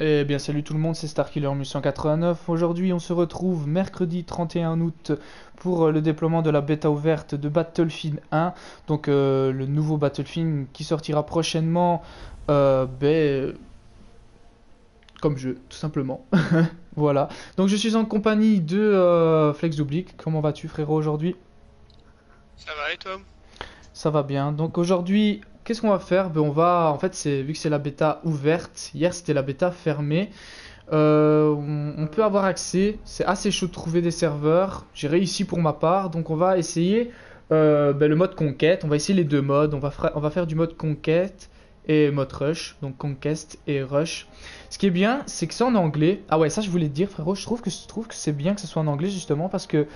Eh bien salut tout le monde, c'est Starkiller 189. Aujourd'hui on se retrouve mercredi 31 août pour euh, le déploiement de la bêta ouverte de Battlefield 1. Donc euh, le nouveau Battlefield qui sortira prochainement euh, ben, comme jeu, tout simplement. voilà. Donc je suis en compagnie de euh, Flex Dublic. Comment vas-tu frérot aujourd'hui? Ça va et toi? Ça va bien. Donc aujourd'hui, qu'est-ce qu'on va faire? Ben on va, en fait, vu que c'est la bêta ouverte. Hier c'était la bêta fermée. euh, on, peut avoir accès. C'est assez chaud de trouver des serveurs. J'ai réussi pour ma part. Donc on va essayer euh, ben, le mode conquête. On va essayer les deux modes. On va, fra- on va faire du mode conquête et mode rush. Donc conquest et rush. Ce qui est bien, c'est que c'est en anglais. Ah ouais, ça je voulais te dire, frérot. Je trouve que je trouve que c'est bien que ce soit en anglais justement parce que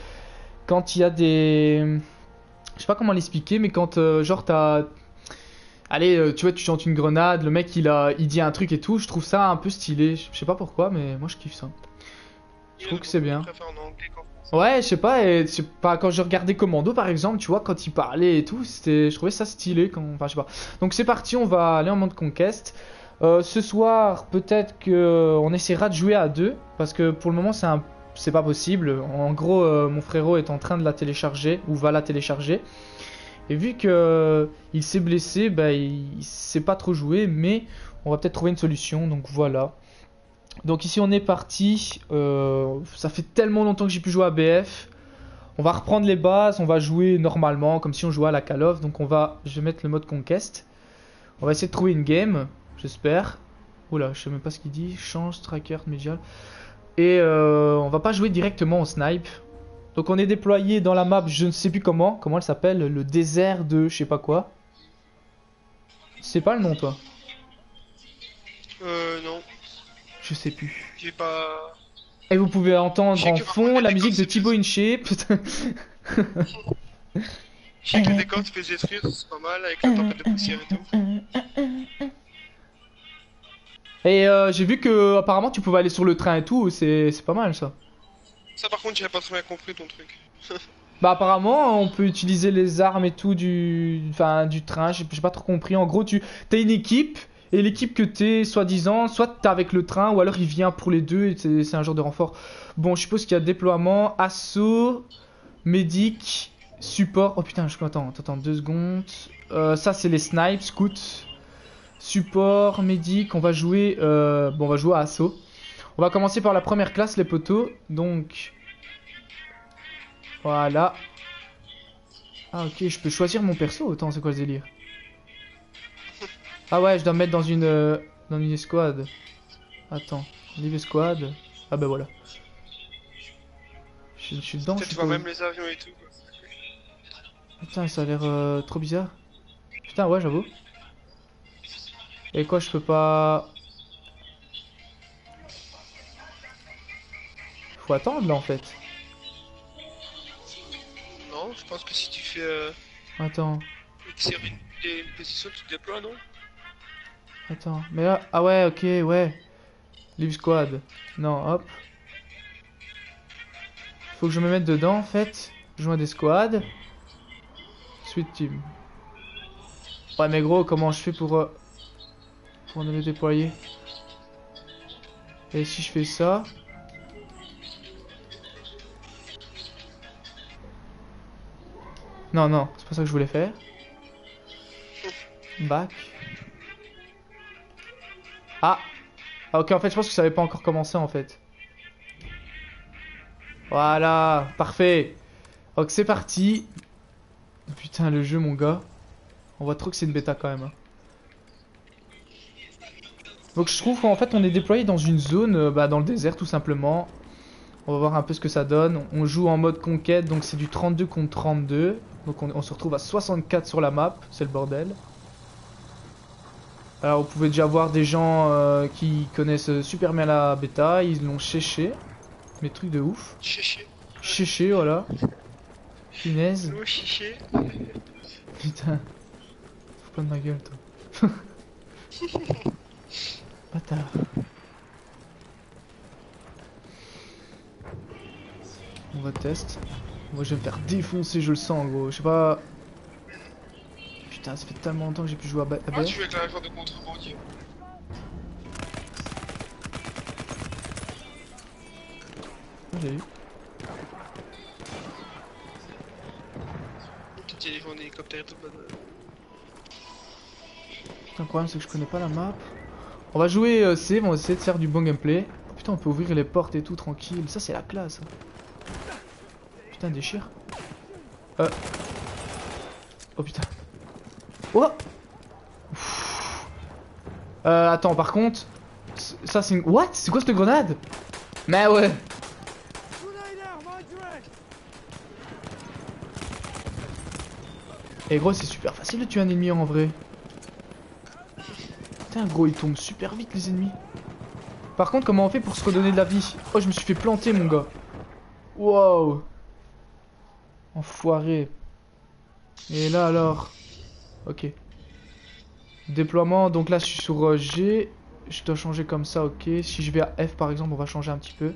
quand il y a des je sais pas comment l'expliquer, mais quand euh, genre t'as. Allez, euh, tu vois, tu chantes une grenade, le mec il a, il dit un truc et tout, je trouve ça un peu stylé. Je sais pas pourquoi, mais moi je kiffe ça. Je trouve que c'est bien. Ouais, je sais pas, et pas, quand je regardais Commando par exemple, tu vois, quand il parlait et tout, c'était, je trouvais ça stylé. Quand... Enfin, je sais pas. Donc c'est parti, on va aller en mode conquest. Euh, ce soir, peut-être que on essaiera de jouer à deux, parce que pour le moment c'est un... c'est pas possible. En gros, euh, mon frérot est en train de la télécharger, ou va la télécharger. Et vu que euh, il s'est blessé, bah, il, il sait pas trop jouer, mais on va peut-être trouver une solution, donc voilà. Donc ici on est parti, euh, ça fait tellement longtemps que j'ai pu jouer à BF. On va reprendre les bases, on va jouer normalement, comme si on jouait à la Call of. Donc on va, je vais mettre le mode conquest. On va essayer de trouver une game, j'espère. Oula, je sais même pas ce qu'il dit. Change, striker, médial. Et euh, on va pas jouer directement au snipe. Donc on est déployé dans la map, je ne sais plus comment, comment elle s'appelle, le désert de je sais pas quoi. C'est pas le nom toi Euh, non, Je sais plus. j'ai pas. Et vous pouvez entendre en fond la musique de Thibaut Inche. Putain. Sais que détruire, c'est pas mal avec la tempête de poussière et tout. Et euh, j'ai vu que apparemment tu pouvais aller sur le train et tout, c'est pas mal ça. Ça, par contre, j'avais pas très bien compris ton truc. Bah apparemment on peut utiliser les armes et tout du, enfin du train. J'ai pas trop compris. En gros tu t'as une équipe et l'équipe que t'es soi-disant, soit t'es avec le train ou alors il vient pour les deux et c'est c'est un genre de renfort. Bon je suppose qu'il y a déploiement, assaut, médic, support. Oh putain je attends attends deux secondes. Euh, ça c'est les snipes, scouts, support, médic. On va jouer, euh, bon on va jouer à assaut. On va commencer par la première classe les poteaux. Donc voilà. Ah ok, je peux choisir mon perso. Attends, c'est quoi ce délire? Ah ouais, je dois me mettre dans une euh, dans une escouade. Attends, live escouade. Ah bah voilà. Je, je suis dedans. je pas- même les avions et tout. quoi. Putain, ça a l'air euh, trop bizarre. Putain, ouais, j'avoue. Et quoi, je peux pas. Faut attendre là en fait. Non, je pense que si tu fais euh, Attends. une une position, tu te déploies, non? Attends, mais là, ah ouais, ok, ouais. Live squad. Non, hop. Faut que je me mette dedans en fait. Joins des squads. Sweet team. Ouais, mais gros, comment je fais pour. euh, pour me déployer? Et si je fais ça? Non, non, c'est pas ça que je voulais faire. Back. Ah Ah, ok, en fait, je pense que ça avait pas encore commencé, en fait. Voilà, parfait. Donc, c'est parti. Putain, le jeu, mon gars. On voit trop que c'est une bêta, quand même. hein. Donc, je trouve qu'en fait, on est déployé dans une zone, euh, bah, dans le désert, tout simplement. On va voir un peu ce que ça donne. On joue en mode conquête, donc c'est du 32 contre 32. Donc, on, on se retrouve à 64 sur la map. C'est le bordel. Alors vous pouvez déjà voir des gens euh, qui connaissent super bien la bêta, ils l'ont chéché. Mais truc de ouf. Chiché. Chéché, voilà. Punaise. Oh, chiché. Putain. Faut pas de ma gueule, toi. Bâtard. On va test. Moi je vais me faire défoncer, je le sens gros. Je sais pas. Putain, ça fait tellement longtemps que j'ai pu jouer à, ba- à Moi, tu es avec la réforme de contrebandier. J'ai eu. Hélicoptère tout. bah, euh, Putain, le problème c'est que je connais pas la map. On va jouer euh, C, on va essayer de faire du bon gameplay. Putain, on peut ouvrir les portes et tout tranquille. Ça, c'est la classe. Putain, déchire. Euh. Oh putain. Oh. Euh, attends, par contre. Ça, c'est une. What? C'est quoi cette grenade? Mais ouais. Et gros, c'est super facile de tuer un ennemi en vrai. Putain, gros, ils tombent super vite les ennemis. Par contre, comment on fait pour se redonner de la vie? Oh, je me suis fait planter, mon gars. Wow. Enfoiré. Et là alors Ok. Déploiement, donc là je suis sur euh, G. Je dois changer comme ça, ok. Si je vais à F par exemple, on va changer un petit peu.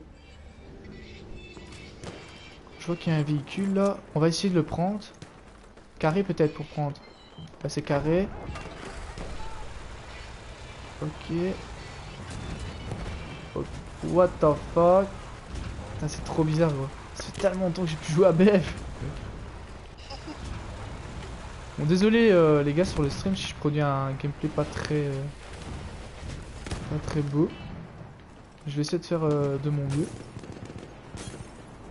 Je vois qu'il y a un véhicule là. On va essayer de le prendre. Carré peut-être pour prendre. C'est carré. Ok. Ok. What the fuck C'est trop bizarre gros. Ça fait tellement longtemps que j'ai pu jouer à BF. Bon désolé euh, les gars sur le stream si je produis un gameplay pas très euh, pas très beau. Je vais essayer de faire euh, de mon mieux.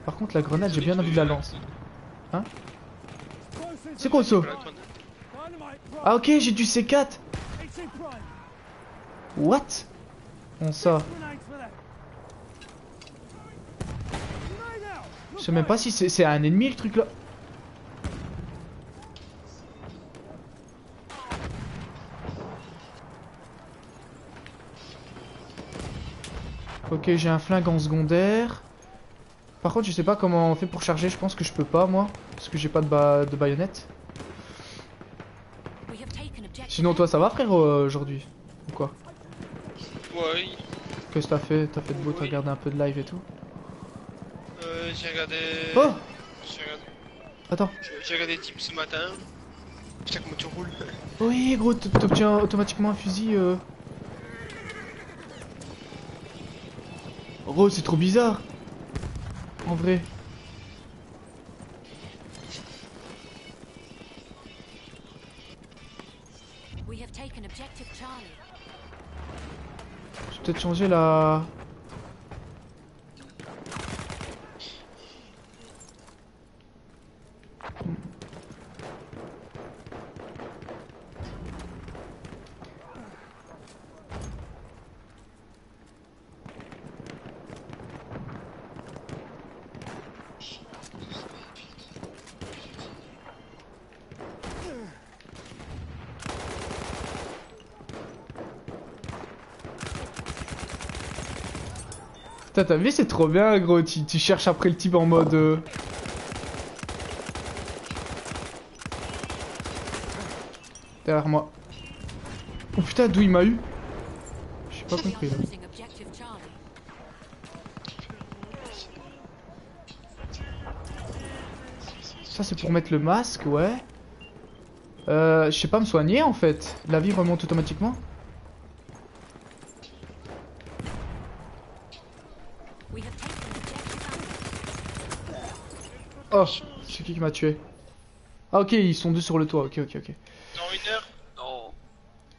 Par contre la grenade j'ai bien envie de la lancer. Hein C'est quoi ça. Ah ok j'ai du C4 What Bon ça Je sais même pas si c'est un ennemi le truc là. Ok, j'ai un flingue en secondaire. Par contre, je sais pas comment on fait pour charger. Je pense que je peux pas, moi. Parce que j'ai pas de, ba de baïonnette. Sinon, toi, ça va, frère, euh, aujourd'hui Ou quoi? Ouais, Qu'est-ce que t'as fait? T'as fait de beau T'as regardé un peu de live et tout? Euh, j'ai regardé. Oh J'ai regardé, Attends. j'ai- regardé Team ce matin. Putain, comment tu roules Oui, gros, t'obtiens automatiquement un fusil. Euh... Gros, c'est trop bizarre. En vrai. Vais peut-être changer la. Putain, t'as vu, c'est trop bien, gros. Tu, tu cherches après le type en mode. euh, Derrière moi. Oh putain, d'où il m'a eu? J'ai pas compris là. Ça, c'est pour mettre le masque, ouais. Euh, je sais pas me soigner en fait. La vie remonte automatiquement. We have taken objective C'est qui qui m'a tué Ah, ok, ils sont deux sur le toit. Ok, ok, ok. Dans une heure Non.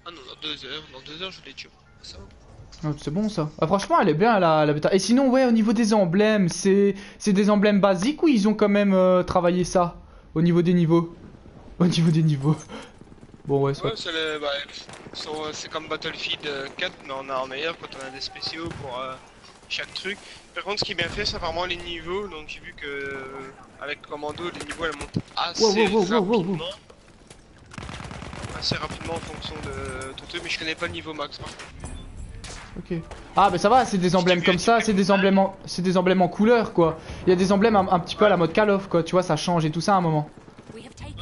Ah non, dans deux heures. Dans deux heures, je les tue. Ça va Ah, c'est bon ça. Ah, franchement, elle est bien la, la bêta. Et sinon, ouais, au niveau des emblèmes, c'est c'est des emblèmes basiques ou ils ont quand même euh, travaillé ça? Au niveau des niveaux Au niveau des niveaux. Bon, ouais. Ouais, c'est le- bah, c'est comme Battlefield euh, 4, mais en arme meilleur quand on a des spéciaux pour euh, chaque truc. Par contre, ce qui est bien fait, c'est vraiment les niveaux. Donc, j'ai vu que avec Commando, les niveaux elles montent assez Wow, wow, wow, wow, wow, wow. rapidement. Assez rapidement en fonction de ton truc, mais je connais pas le niveau max. par contre. Ok. Ah, mais ça va, c'est des emblèmes comme ça, c'est des emblèmes en, c'est des emblèmes en couleur quoi. Il y a des emblèmes un, un petit peu à la mode Call of quoi, tu vois, ça change et tout ça à un moment.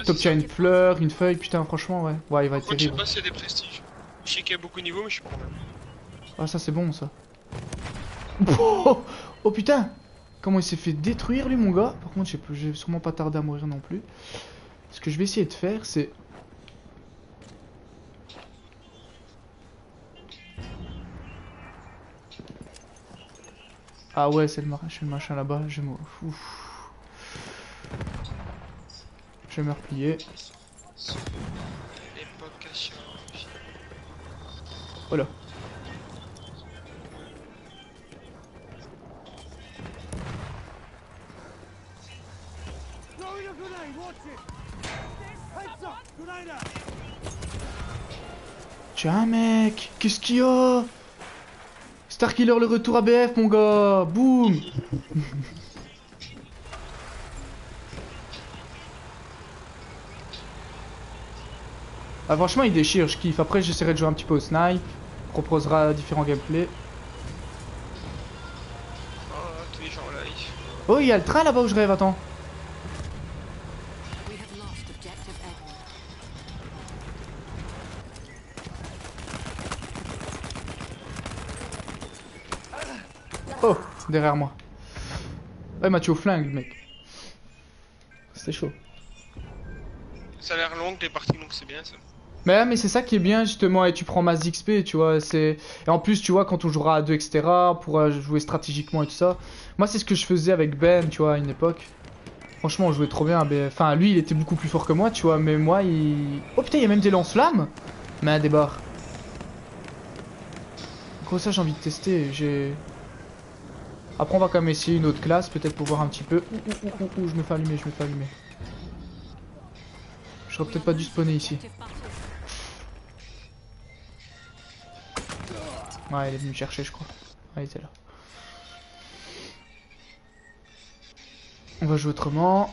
T'obtiens une fleur, une feuille, putain, franchement, ouais. Ouais, il va être contre, je sais terrible. pas s'il y a des prestiges. Je sais qu'il y a beaucoup de niveaux, mais je suis pas même. Ah, ça c'est bon ça. Oh, oh, putain Comment il s'est fait détruire lui, mon gars Par contre, j'ai j'ai sûrement pas tardé à mourir non plus. Ce que je vais essayer de faire, c'est. Ah ouais, c'est le, le machin là-bas. Je vais me... Je vais me replier. Voilà. Tiens mec, qu'est-ce qu'il y a? Starkiller le retour à BF mon gars Boum Ah franchement il déchire, je kiffe. Après j'essaierai de jouer un petit peu au snipe. Proposera différents gameplays. Oh, ils... Oh il y a le train là-bas où je rêve, attends. Derrière moi. Ouais Mathieu au flingue mec. C'était chaud. Ça a l'air long les parties, donc c'est bien ça. Mais, mais c'est ça qui est bien justement, et tu prends masse d'XP, tu vois, c'est... Et en plus, tu vois, quand on jouera à deux, etc., on pourra jouer stratégiquement et tout ça. Moi, c'est ce que je faisais avec Ben, tu vois, à une époque. Franchement, on jouait trop bien, mais... Enfin, lui, il était beaucoup plus fort que moi, tu vois, mais moi, il... Oh putain, il y a même des lance-flammes Mais un débarre. Gros, ça, j'ai envie de tester, j'ai... Après, on va quand même essayer une autre classe, peut-être pour voir un petit peu... Ouh, ouh, ouh, ouh, je me fais allumer, je me fais allumer. J'aurais peut-être pas dû spawner ici. Ouais, il est venu me chercher, je crois. Ah, il était là. On va jouer autrement.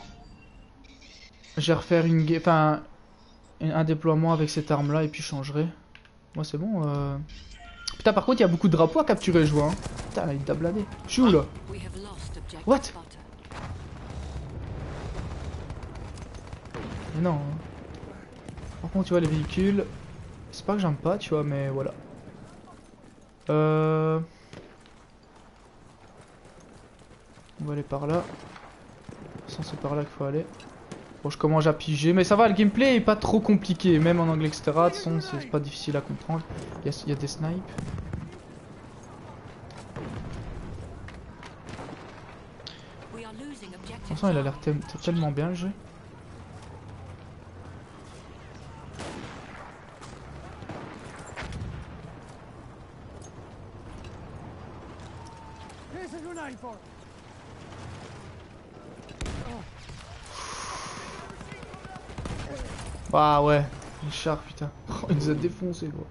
Je vais refaire une enfin, un déploiement avec cette arme-là et puis je changerai. Moi, c'est bon. euh. Putain, par contre, il y a beaucoup de drapeaux à capturer, je vois. hein. Putain, là, il t'a bladé. Je suis où là What? non. hein. Par contre, tu vois, les véhicules. C'est pas que j'aime pas, tu vois, mais voilà. Euh... On va aller par là. De toute façon, c'est par là qu'il faut aller. Bon, je commence à piger, mais ça va, le gameplay est pas trop compliqué, même en anglais, etc. De toute façon, c'est pas difficile à comprendre. Il y a, il y a des snipes. De toute façon, il a l'air tellement bien le jeu. Ah ouais, Richard, putain. Oh, il nous a défoncé, quoi.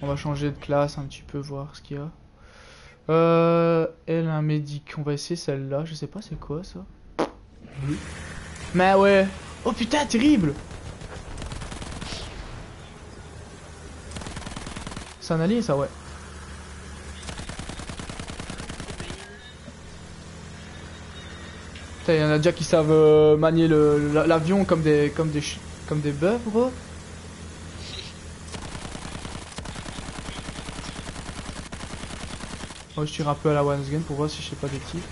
On va changer de classe un petit peu, voir ce qu'il y a. Euh, elle, un médic. On va essayer celle-là. Je sais pas c'est quoi ça. Mais ouais. Oh putain, terrible. C'est un allié ça, ouais. Putain, y en a déjà qui savent euh, manier l'avion comme des comme des comme des. Moi, je tire un peu à la one gun pour voir si je sais pas des types.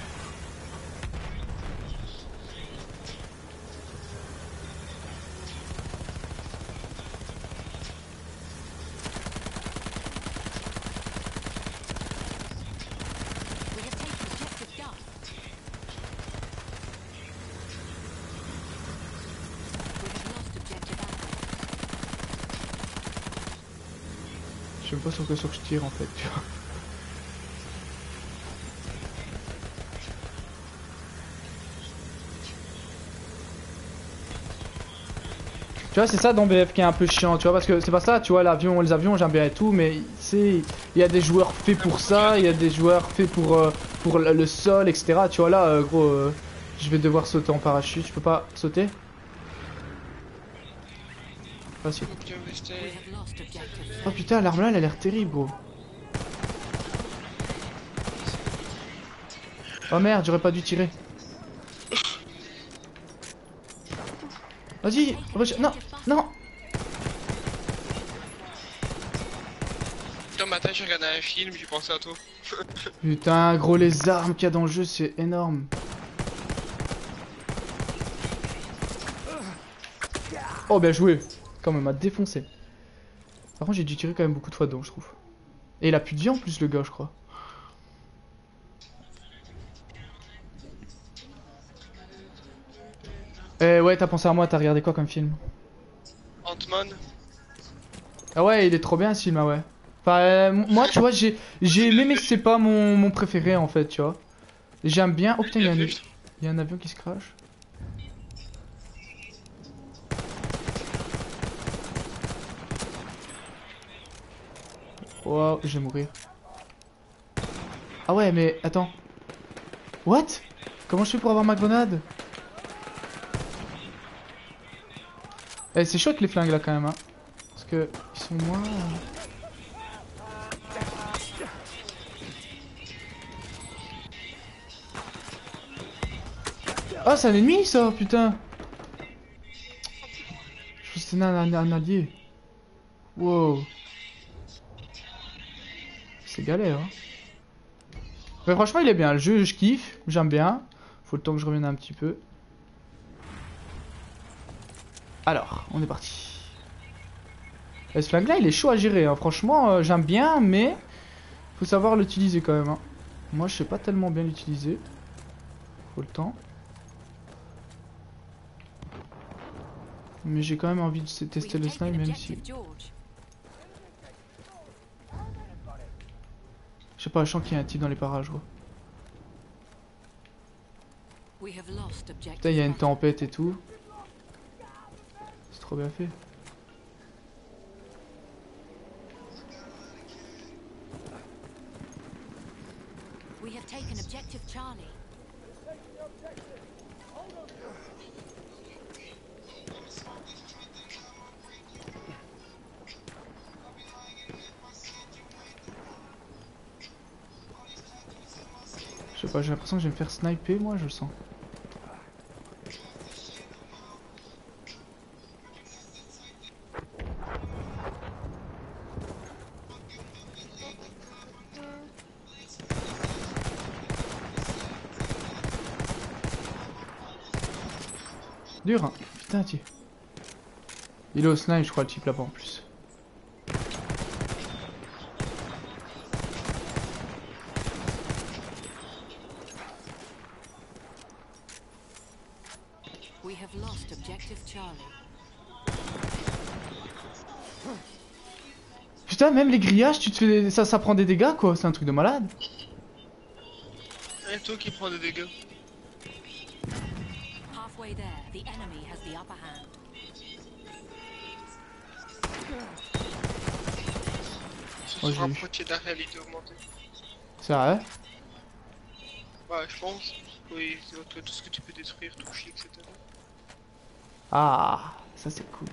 We have taken objective Duff. We have lost objective Alpha. Sur quoi sur je tire en fait, tu vois. Tu vois, c'est ça dans BF qui est un peu chiant, tu vois, parce que c'est pas ça, tu vois, l'avion, les avions, j'aime bien et tout, mais c'est, il y a des joueurs faits pour ça, il y a des joueurs faits pour, euh, pour le, le sol, etc. Tu vois, là, euh, gros, euh, je vais devoir sauter en parachute, je peux pas sauter? Oh putain, l'arme là, elle a l'air terrible, gros. Oh merde, j'aurais pas dû tirer. Vas-y, non, non. Putain, matin, j'ai regardé un film, j'ai pensé à toi. Putain, gros, les armes qu'il y a dans le jeu, c'est énorme. Oh, bien joué. Quand même, m'a défoncé. Par contre, j'ai dû tirer quand même beaucoup de fois dedans, je trouve. Et il a plus de vie en plus, le gars, je crois. Eh ouais, t'as pensé à moi, t'as regardé quoi comme film? Ant-Man. Ah ouais, il est trop bien ce film, ah ouais. Enfin, euh, moi, tu vois, j'ai j'ai aimé, mais c'est pas mon, mon préféré en fait, tu vois. J'aime bien. Oh putain, il y, a un- Bien fait, il y a un avion qui se crache. Wow, je vais mourir. Ah ouais, mais attends. What? Comment je fais pour avoir ma grenade? Eh, c'est chaud les flingues là quand même, hein. Parce que ils sont moins. Ah, c'est un ennemi ça, putain. Je pense que un, un- un allié. Wow. Galère. Hein. Mais franchement, il est bien. Le jeu, je kiffe. J'aime bien. Faut le temps que je revienne un petit peu. Alors, on est parti. Et ce flingue là, il est chaud à gérer. hein? Franchement, euh, j'aime bien, mais faut savoir l'utiliser quand même. hein. Moi, je sais pas tellement bien l'utiliser. Faut le temps. Mais j'ai quand même envie de tester le snipe, même si. objective George. Je sais pas, je sens qu'il y a un type dans les parages, quoi. Putain, il y a une tempête et tout. C'est trop bien fait. We have taken objective Charlie. J'ai l'impression que je vais me faire sniper, moi, je le sens. Dur, hein. Putain, tu. Il est au snipe, je crois, le type là-bas en plus. Même les grillages, tu te fais. Ça, ça prend des dégâts, quoi. C'est un truc de malade. Et toi qui prends des dégâts. Oh, se j'ai sont vu. rapprochés de la réalité augmentée. Ouais, je pense. Oui, c'est tout tout ce que tu peux détruire, toucher, etc. Ah, ça c'est cool.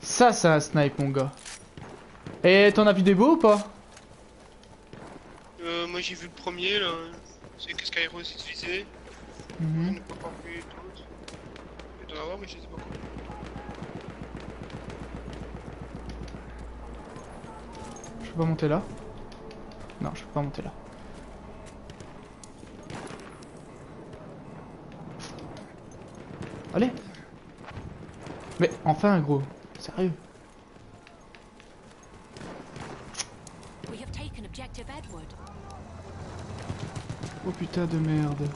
Ça, c'est un snipe, mon gars. Et t'en as vu des beaux ou pas? Euh, moi j'ai vu le premier là. C'est que Skyro utilisait. Je n'ai pas encore vu d'autres. Il doit y en avoir, mais je sais pas. Je peux pas monter là? Non, je peux pas monter là. Allez Mais enfin, gros. Sérieux We have taken objective Edward. Oh putain de merde.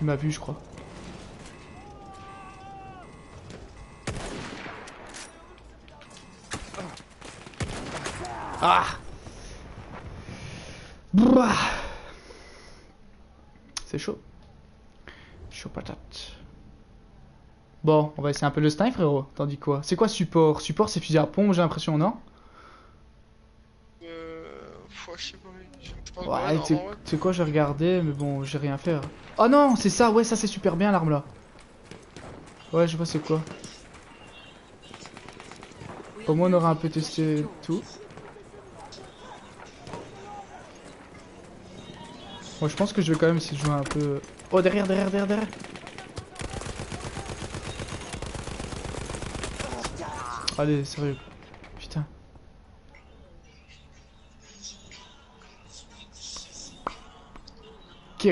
Il m'a vu, je crois. Ah C'est chaud. Chaud patate. Bon, on va essayer un peu le snipe, frérot. T'en dis quoi? C'est quoi support? Support, c'est fusil à pompe, j'ai l'impression, non Euh. Pff, je sais pas. Je ouais, tu sais quoi, j'ai regardé, mais bon, j'ai rien fait. Oh non, c'est ça, ouais, ça c'est super bien l'arme là. Ouais, je vois c'est quoi. Au moins on aura un peu testé tout. Moi je pense que je vais quand même essayer de jouer un peu. Oh derrière, derrière, derrière, derrière. Allez, sérieux.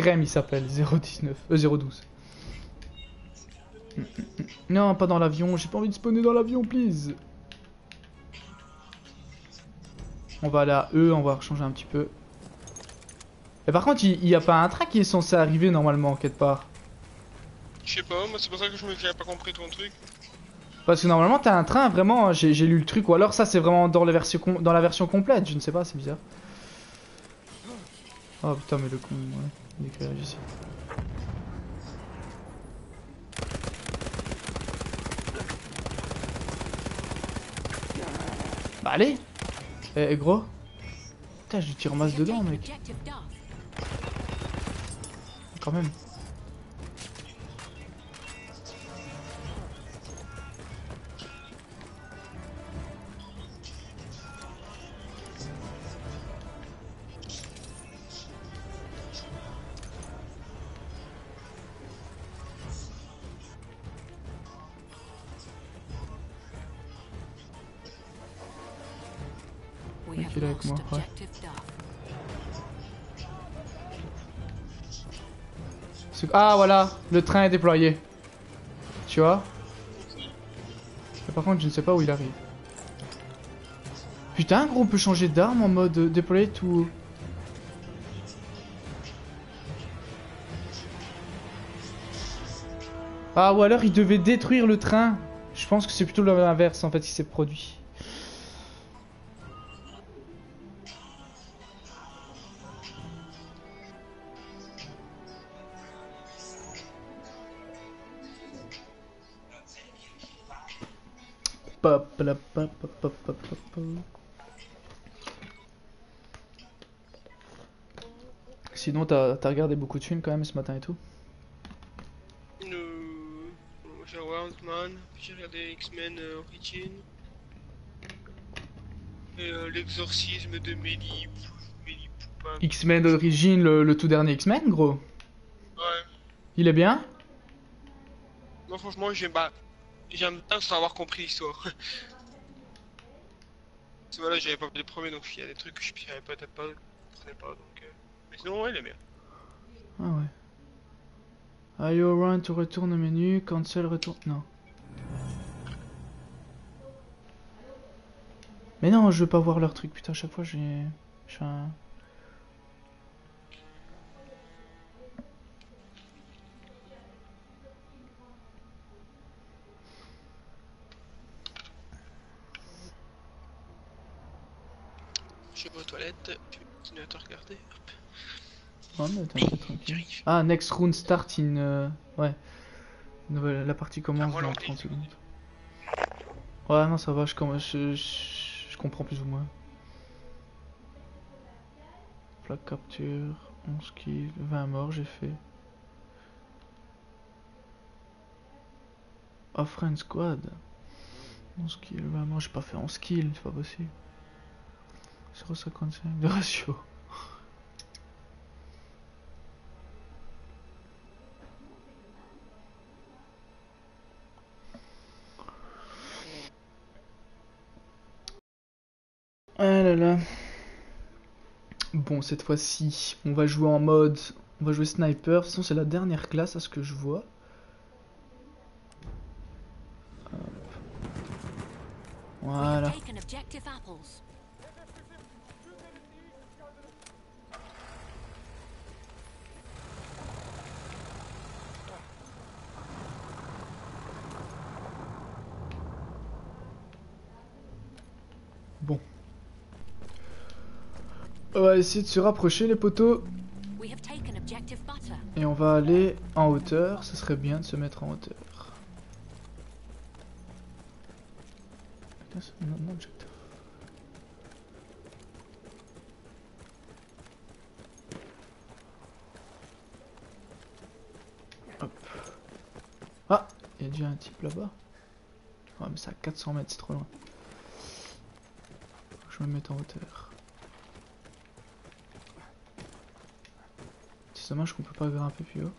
Kerem il s'appelle, 019, euh 012. Mm, mm, mm, Non, pas dans l'avion. J'ai pas envie de spawner dans l'avion, please. On va aller à E, on va changer un petit peu. Et par contre, il n'y a pas un train qui est censé arriver normalement, quelque part. Je sais pas, moi c'est pour ça que je me j'avais pas compris ton truc. Parce que normalement, t'as un train, vraiment, j'ai lu le truc. Ou alors ça, c'est vraiment dans la, version com- dans la version complète. Je ne sais pas, c'est bizarre. Oh putain, mais le con, ouais. Il éclairage ici. Bah allez Eh eh, gros Putain, je tire masse dedans, mec. Quand même. Ah voilà, le train est déployé. Tu vois Par contre, je ne sais pas où il arrive. Putain, gros, on peut changer d'arme en mode euh, déployer tout. Ah, ou alors il devait détruire le train. Je pense que c'est plutôt l'inverse en fait qui s'est produit. Sinon, t'as regardé beaucoup de films quand même ce matin et tout? J'ai regardé X-Men euh, Origin. Euh, l'exorcisme de Poupin. X-Men d'origine, le, le tout dernier X-Men, gros? Ouais. Il est bien? Moi franchement j'aime bah, j'aime bien sans avoir compris l'histoire. Voilà, j'avais pas vu les premiers donc il y a des trucs que je savais peut-être pas, je comprenais pas donc. euh, Mais sinon ouais il est bien. Ah ouais. Are you around to retourne au menu, cancel, retourne. Non. Mais non, je veux pas voir leur truc, putain, à chaque fois j'ai. un. Je aux toilettes, tu continues à te regarder. Hop, Oh, mais t'inquiète, tranquille. j'arrive. Ah, next round start in. euh, Ouais. Nouvelle- La partie commence dans l'anglais, 30 c'est secondes. Ouais, non, ça va, je, comm- je, je, je comprends plus ou moins. Flag capture, 11 kills, 20 morts, j'ai fait. Offrand squad. 11 kills, 20 morts, j'ai pas fait 11 kills, c'est pas possible. 0,55 de ratio. Ah là là. Bon, cette fois-ci, on va jouer en mode. On va jouer sniper. De toute façon, c'est la dernière classe à ce que je vois. Voilà. On va essayer de se rapprocher, les poteaux. Et on va aller en hauteur. Ce serait bien de se mettre en hauteur. Hop. Ah, il y a déjà un type là-bas. Ouais, mais c'est à 400 mètres, c'est trop loin. Faut que je me mette en hauteur. C'est dommage qu'on peut pas grimper plus haut.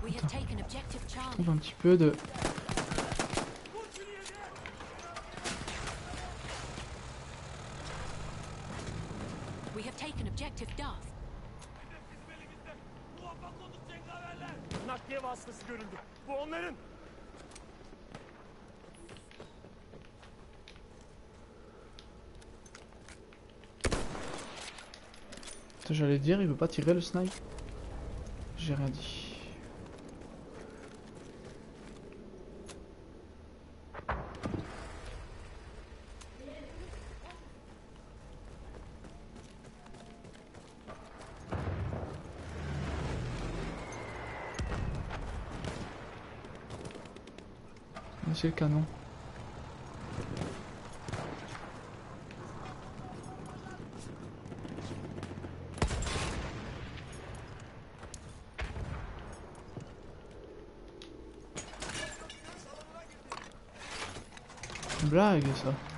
un petit peu de... We have taken objective Duff. Muvaffak olduk cengaverler. Nakliye vasıtası görüldü. Onların. Putain, J'allais dire, il veut pas tirer le snipe. J'ai rien dit. Le canon. Blague ça.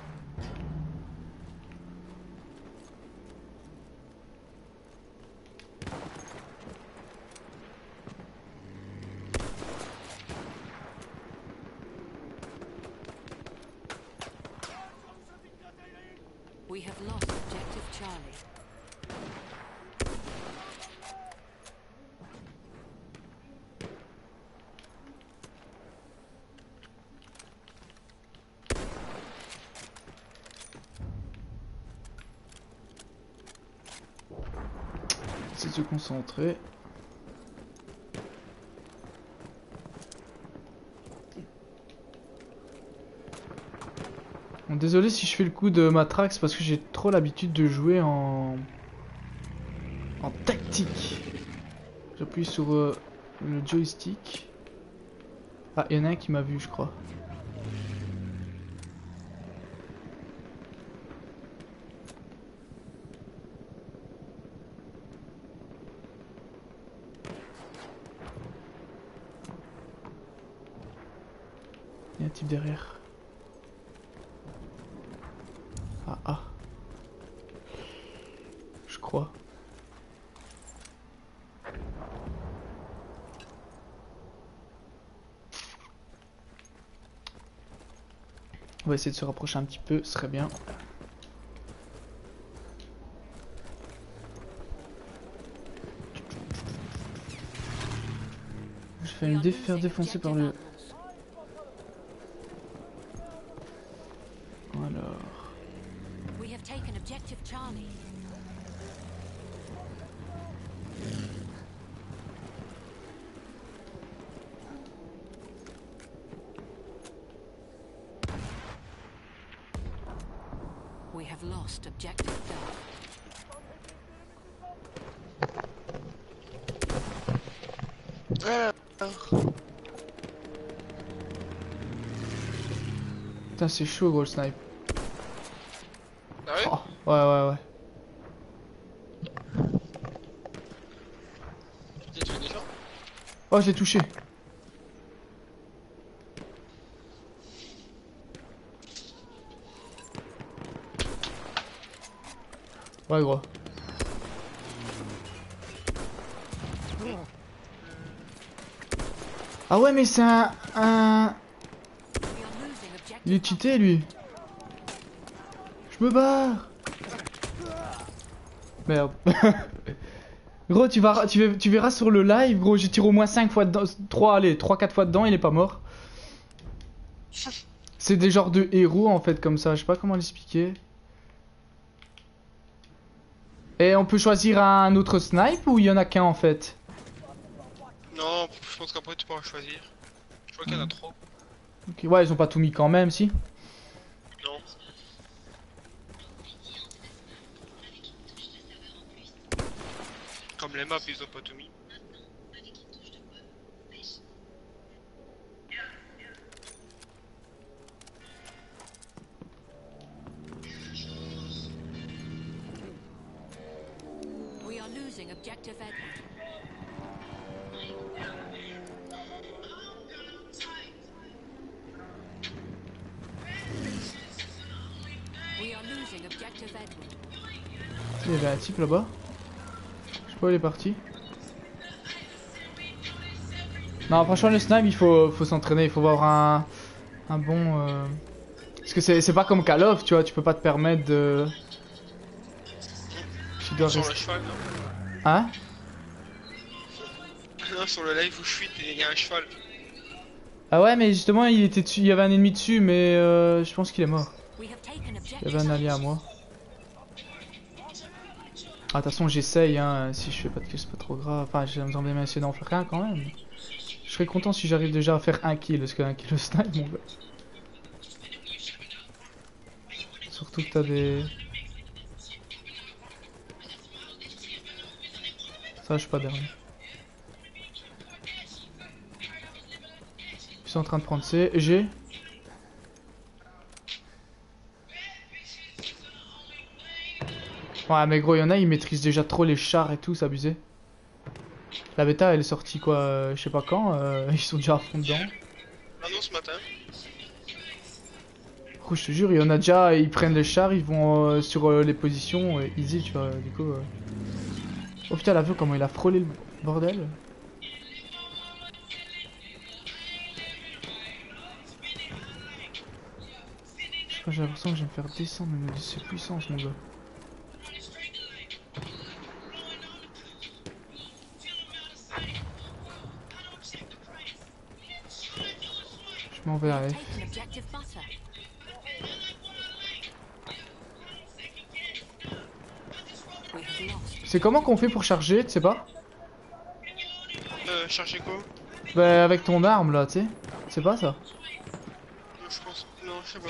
Have lost objective Charlie. C'est se concentrer. Désolé si je fais le coup de matrax parce que j'ai trop l'habitude de jouer en en tactique. J'appuie sur euh, le joystick. Ah, il y en a un qui m'a vu, je crois. Il y a un type derrière. Ah ah. Je crois. On va essayer de se rapprocher un petit peu, ce serait bien. Je vais me faire défoncer par le... Apples. Alors... We have taken objective Charlie. We have lost objective Duff. Putain c'est chaud gros le snipe. Ah ouais Oh, ouais ouais ouais. Oh je l'ai touché. Ouais gros. Ah ouais mais c'est un... un... We are losing objective Il est cheaté lui. Je me barre. Merde. gros, tu, vas, tu, ver- tu verras sur le live, gros, j'ai tiré au moins 5 fois dedans. 3, allez, 3-4 fois dedans, il est pas mort. C'est des genres de héros en fait, comme ça, je sais pas comment l'expliquer. Et on peut choisir un autre snipe ou il y en a qu'un en fait? Non, je pense qu'après tu pourras choisir. Je crois qu'il y en a trop. Ok, Ouais, ils ont pas tout mis quand même, si. Non. Comme les maps, ils ont pas tout mis. We are losing objective Edward. Il y avait un type là-bas. Je sais pas où il est parti. Non, franchement, le snipe, il faut, faut s'entraîner. Il faut avoir un, un bon. euh, Parce que c'est c'est pas comme Call of, tu vois. Tu peux pas te permettre de. Tu dois Sur le rester. cheval, non Hein? Non, sur le live où je suis, il y a un cheval. Ah ouais, mais justement, il était dessus. Il y avait un ennemi dessus, mais euh, je pense qu'il est mort. We have taken Il y avait un allié à moi. Ah, de toute façon, j'essaye, hein. Si je fais pas de kill, c'est pas trop grave. Enfin, j'ai besoin bien essayer d'en faire un quand même. Je serais content si j'arrive déjà à faire un kill, parce qu'un kill au snipe, mon gars. Surtout que t'as des. Ça, je suis pas dernier. Ils sont en train de prendre C. G. Ouais, mais gros, il y en a, ils maîtrisent déjà trop les chars et tout, c'est abusé. La bêta, elle est sortie quoi, euh, je sais pas quand, euh, ils sont déjà à fond dedans. Ah non, ce matin. Gros, je te jure, il y en a déjà, ils prennent les chars, ils vont euh, sur euh, les positions easy, tu vois, du coup. euh. Oh putain, la vue, comment il a frôlé le bordel. J'ai l'impression que je vais me faire descendre mais de ses puissances, mon gars. C'est comment qu'on fait pour charger, tu sais pas? Euh, chercher quoi? Bah avec ton arme là, tu sais. C'est pas ça? Non, je pense. Non, je sais pas.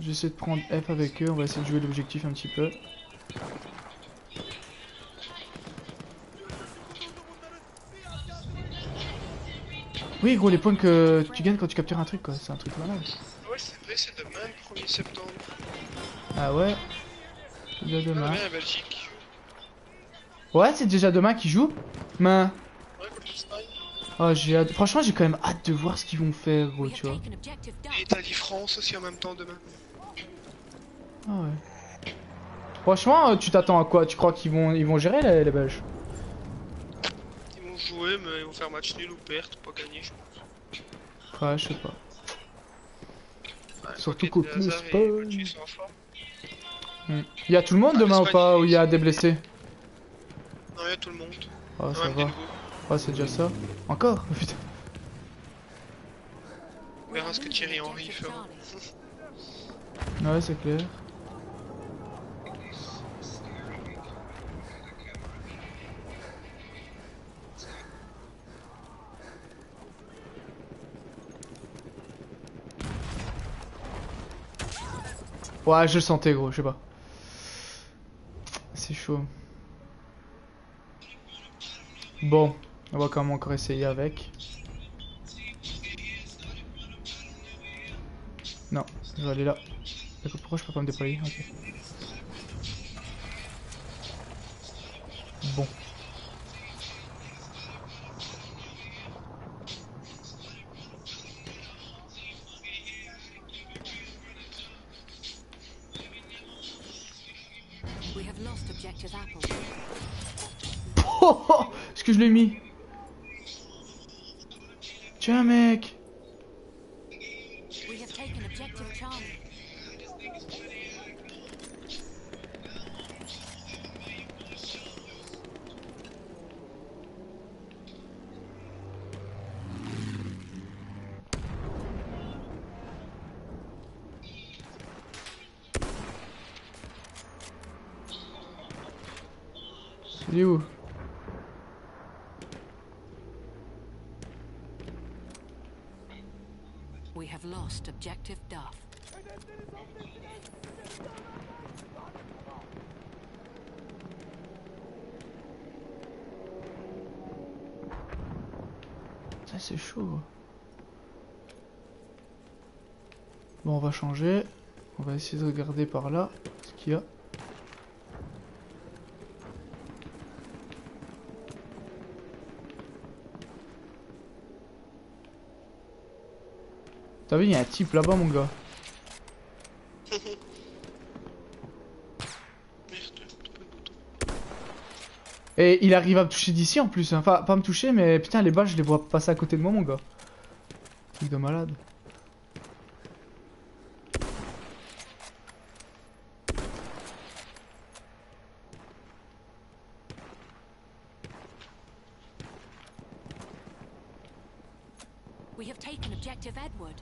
J'essaie de prendre F avec eux, on va essayer de jouer l'objectif un petit peu. Oui gros les points que tu gagnes quand tu captures un truc quoi, c'est un truc malade. Ouais, c'est vrai, c'est demain le 1er septembre. Ah ouais C'est déjà demain. Demain, la Belgique. Ouais c'est déjà demain qu'ils jouent Mais... Ouais. Oh j'ai hâte... Franchement j'ai quand même hâte de voir ce qu'ils vont faire gros tu vois. Et. Italie-France aussi en même temps demain. Ah ouais. Franchement euh, tu t'attends à quoi? Tu crois qu'ils vont ils vont gérer les, les Belges? Jouer, mais ils vont faire match nul ou perte, pas gagner, je pense. Ouais je sais pas. Ouais, Surtout qu'au plus, pas-. Il y a tout le monde Ah, demain ou pas Ou il y a des blessés Non, il y a tout le monde. Oh Non, ça va. Oh c'est déjà ça. Encore Putain. On verra ce que Thierry Henry fera. Ouais c'est clair. Ouais je le sentais gros, je sais pas. C'est chaud. Bon, on va quand même encore essayer avec. Non, je vais aller là. Pourquoi je peux pas me déployer? Ok. Bon. Je l'ai mis. Tiens mec We have taken objective Charlie. Il est où We have lost objective Duff. Ça c'est chaud. Bon on va changer. On va essayer de regarder par là ce qu'il y a. T'as vu, il y a un type là-bas, mon gars. Et il arrive à me toucher d'ici en plus. Enfin, pas me toucher, mais putain, les balles, je les vois passer à côté de moi, mon gars. Truc de malade. We have taken objective Edward.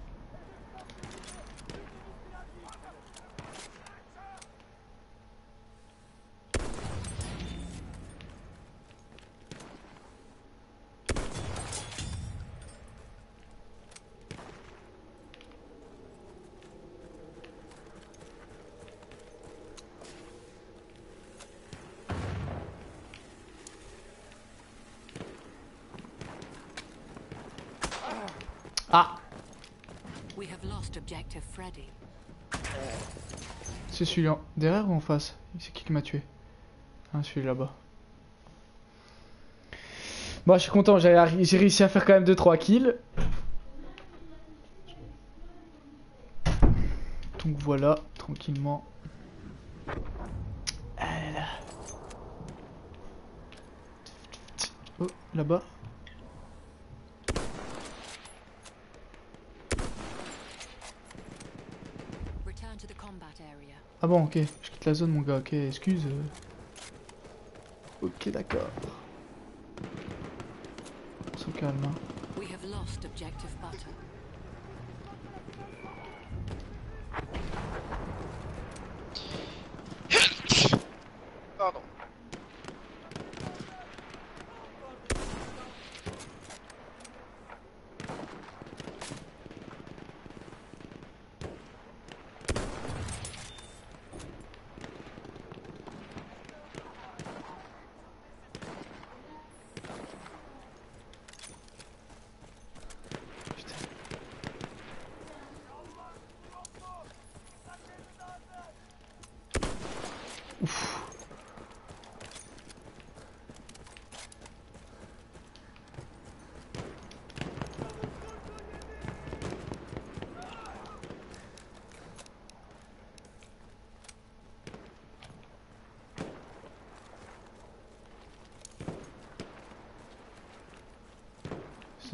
Ah We have lost objective Freddy. C'est celui-là. Derrière ou en face? C'est qui qui m'a tué? Ah, celui là-bas. Bon, je suis content, j'ai réussi à faire quand même 2-3 kills. Donc voilà, tranquillement. Ah là. Oh, là-bas. Return to the combat area. Ah bon, ok, je quitte la zone, mon gars, ok, excuse. euh. Ok, d'accord. On se calme, hein.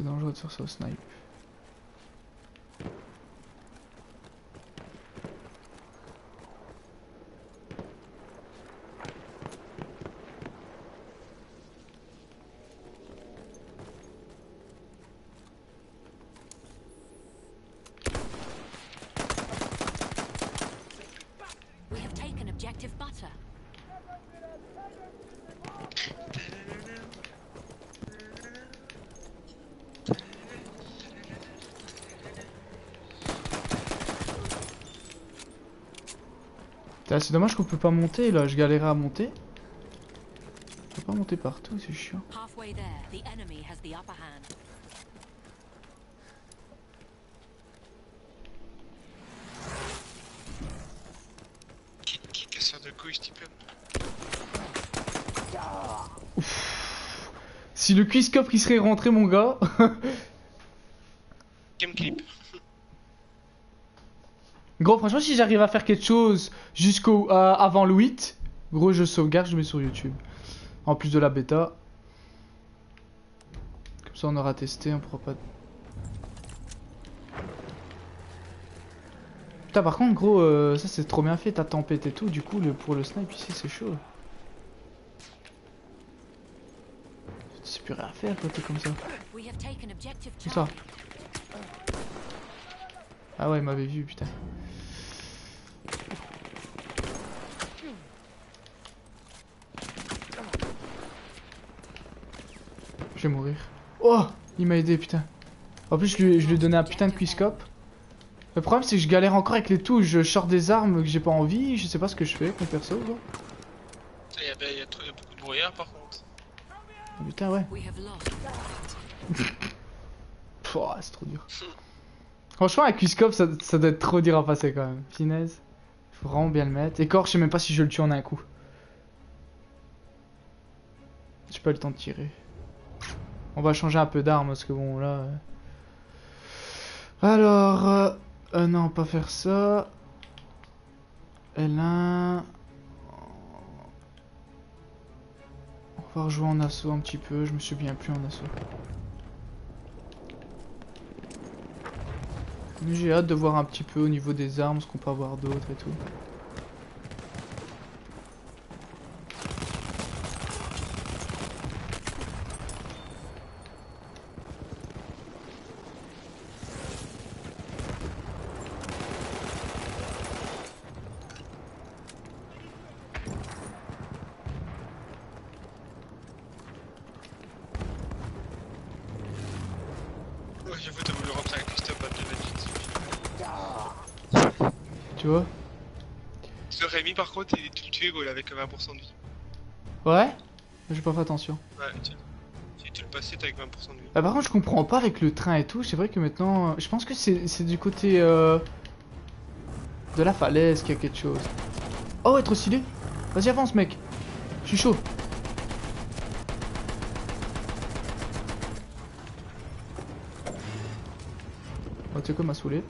Dangereux de faire ça snipe. We have taken objective butter. Putain, C'est dommage qu'on peut pas monter là, je galérais à monter. On peut pas monter partout, c'est chiant. Halfway there, the enemy has the upper hand. Qui, qui casseur de couilles, ce type Si le Quizcop il serait rentré, mon gars. Game clip. Gros, franchement, si j'arrive à faire quelque chose jusqu'au euh, avant le 8, gros, je sauvegarde, je mets sur YouTube. En plus de la bêta. Comme ça, on aura testé, on pourra pas. Putain, par contre, gros, euh, ça c'est trop bien fait, ta tempête et tout. Du coup, le, pour le snipe ici, c'est chaud. Sais plus rien faire quand t'es comme ça. C'est ça. Ah ouais, il m'avait vu, putain. Vais mourir. Oh Il m'a aidé, putain. En plus, je lui, je lui ai donné un putain de quizscope. Le problème, c'est que je galère encore avec les touches. Je sors des armes que j'ai pas envie. Je sais pas ce que je fais mon perso. Il y, a, il a beaucoup de brouillard par contre. Oh, putain, ouais. C'est trop dur. Franchement, avec quizscope, ça, ça doit être trop dur à passer quand même. Finesse. Faut vraiment bien le mettre. Et corps, je sais même pas si je le tue en un coup. J'ai pas eu le temps de tirer. On va changer un peu d'arme parce que bon là. euh. Alors. euh, euh, non, pas faire ça. L1. On pouvoir jouer en assaut un petit peu, je me souviens plus en assaut. J'ai hâte de voir un petit peu au niveau des armes ce qu'on peut avoir d'autre et tout. Ouais, j'avoue, t'as voulu rentrer avec Christophe à de Tu vois Ce Rémi, par contre, il est que 20% de vie. Ouais J'ai pas fait attention. Ouais, tu si tu le passais, t'as avec 20% de vie. Ah, par contre, je comprends pas avec le train et tout. C'est vrai que maintenant, euh, je pense que c'est c'est du côté euh, de la falaise qu'il y a quelque chose. Oh, être stylé. Vas-y, avance, mec. Je suis chaud. Oh, tu sais quoi, m'a saoulé.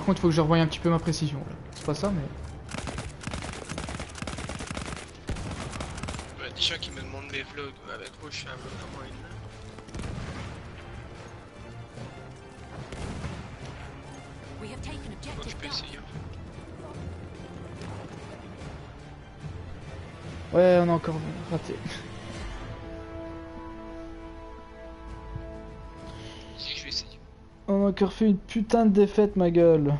Par contre, il faut que je revoie un petit peu ma précision. C'est pas ça, mais. Ouais, déjà qui me demande mes vlogs, avec moi, je fais un vlog à moi je peux essayer. hein. Ouais, on a encore raté. On a encore fait une putain de défaite, ma gueule.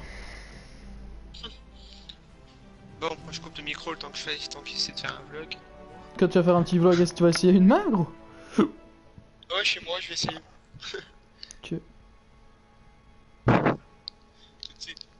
Bon, moi, je coupe le micro le temps que je fais, tant qu'il essaie de faire un vlog. Quand tu vas faire un petit vlog, est-ce que tu vas essayer une main, gros? Ouais, chez moi, je vais essayer. Ok. Tout de suite.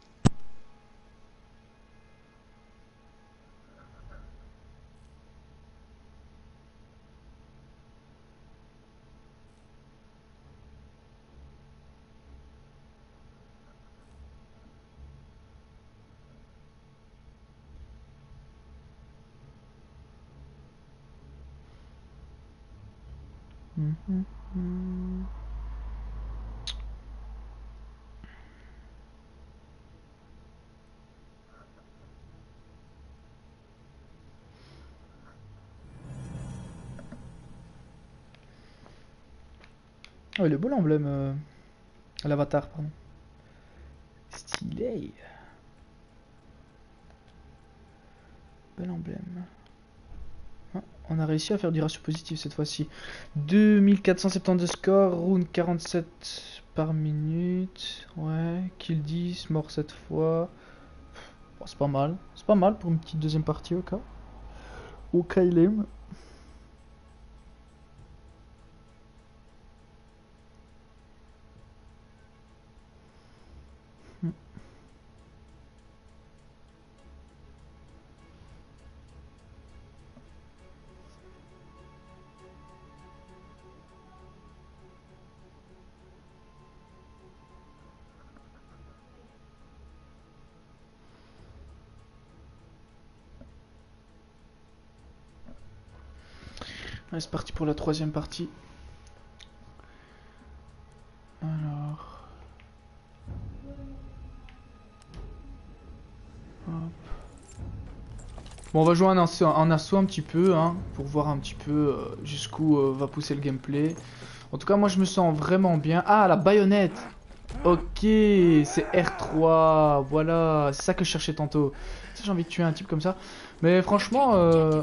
Oh, il est beau l'emblème. euh, L'avatar, pardon. Stylé. Bel emblème. Ah, on a réussi à faire du ratio positif cette fois-ci. 2470 de score, round 47 par minute. Ouais, kill 10, mort cette fois. C'est pas mal. C'est pas mal pour une petite deuxième partie au cas. Au cas. C'est parti pour la troisième partie. Alors. Bon, on va jouer en assaut, un petit peu, hein, pour voir un petit peu euh, jusqu'où euh, va pousser le gameplay. En tout cas, moi je me sens vraiment bien. Ah, la baïonnette Ok, c'est R3, voilà, c'est ça que je cherchais tantôt. J'ai envie de tuer un type comme ça. Mais franchement, euh.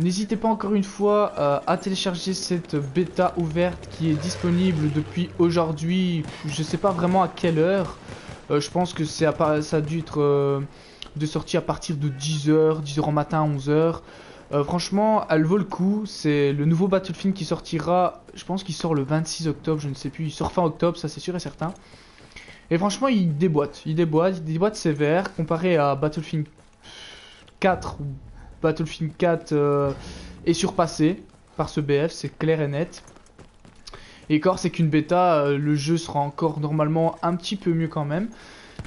N'hésitez pas encore une fois euh, à télécharger cette bêta ouverte qui est disponible depuis aujourd'hui. Je sais pas vraiment à quelle heure. Euh, je pense que c'est ça a dû être euh, de sortie à partir de 10h, 10h en matin, 11h. Euh, franchement, elle vaut le coup. C'est le nouveau Battlefield qui sortira. Je pense qu'il sort le 26 octobre, je ne sais plus. Il sort fin octobre, ça c'est sûr et certain. Et franchement, il déboîte. Il déboîte, il déboîte sévère comparé à Battlefield 4 ou Battlefield 4 euh, est surpassé par ce BF, c'est clair et net. Et encore, c'est qu'une bêta, euh, le jeu sera encore normalement un petit peu mieux quand même.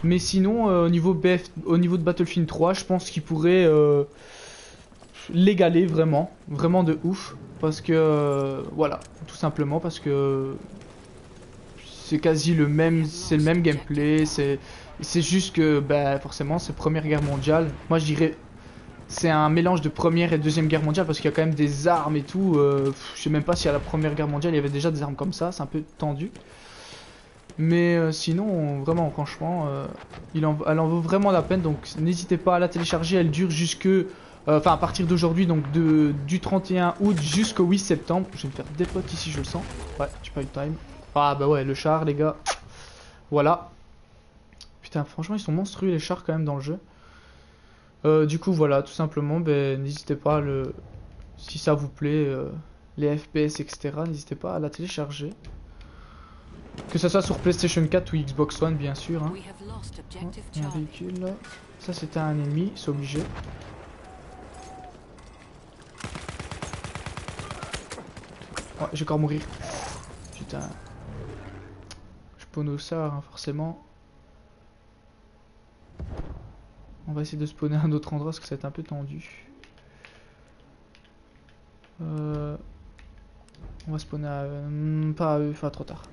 Mais sinon, euh, au, niveau BF, au niveau de Battlefield 3, je pense qu'il pourrait l'égaler vraiment, vraiment de ouf. Parce que, voilà, tout simplement parce que c'est quasi le même, c'est le même gameplay. C'est, c'est juste que, bah, forcément, c'est Première Guerre mondiale. Moi, je dirais, c'est un mélange de Première et Deuxième Guerre mondiale parce qu'il y a quand même des armes et tout. euh, je sais même pas si à la Première Guerre mondiale il y avait déjà des armes comme ça. C'est un peu tendu. Mais euh, sinon, vraiment, franchement, euh, elle en vaut vraiment la peine. Donc, n'hésitez pas à la télécharger. Elle dure jusque, enfin, à partir d'aujourd'hui, donc de, du 31 août jusqu'au 8 septembre. Je vais me faire des potes ici, je le sens. Ouais, j'ai pas eu le time. Ah bah ouais, le char, les gars. Voilà. Putain, franchement, ils sont monstrueux les chars quand même dans le jeu. Euh, du coup, voilà, tout simplement, ben, n'hésitez pas à le, si ça vous plaît, euh, les FPS, etc. N'hésitez pas à la télécharger. Que ce soit sur PlayStation 4 ou Xbox One, bien sûr. Hein. Un véhicule là. Ça c'était un ennemi, c'est obligé. Ouais, je vais encore mourir. Putain. Je spawn au sar, hein, forcément. On va essayer de spawner à un autre endroit parce que ça va être un peu tendu. Euh... On va spawner à... hmm, pas à eux, enfin trop tard.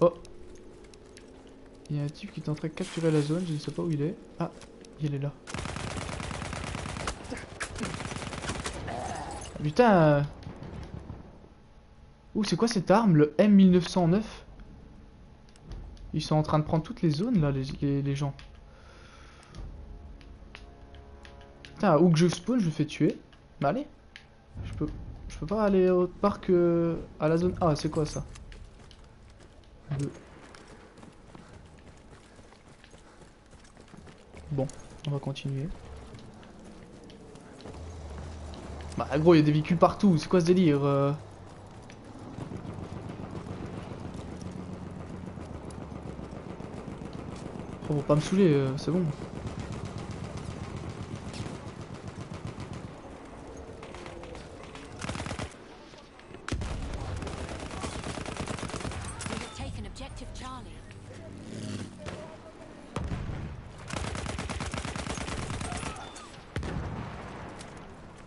Oh il y a un type qui est en train de capturer la zone, je ne sais pas où il est. Ah, il est là. Putain. Ouh, c'est quoi cette arme, le M1909 Ils sont en train de prendre toutes les zones là, les, gens. Putain, où que je spawn, je me fais tuer. Bah allez. Je peux, je peux pas aller autre part que à la zone. Ah, c'est quoi ça? Bon, on va continuer. Bah gros, il y a des véhicules partout, c'est quoi ce délire faut pas me saouler, euh, c'est bon.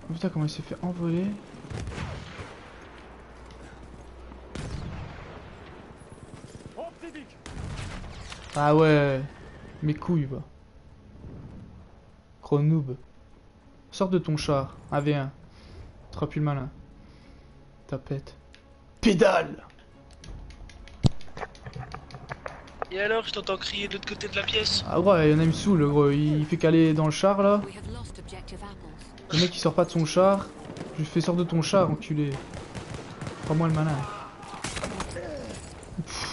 Oh, putain, comment il s'est fait envoler. Ah ouais, mes couilles, va. Gros noob. Sors de ton char, un V1. Trop plus le malin. Tapette. Pédale Et alors, je t'entends crier de l'autre côté de la pièce. Ah ouais, il y en a, me saoule, gros. Il fait caler dans le char, là. Le mec, il sort pas de son char. Je lui fais sort de ton char, enculé. Prends-moi le malin. Pff.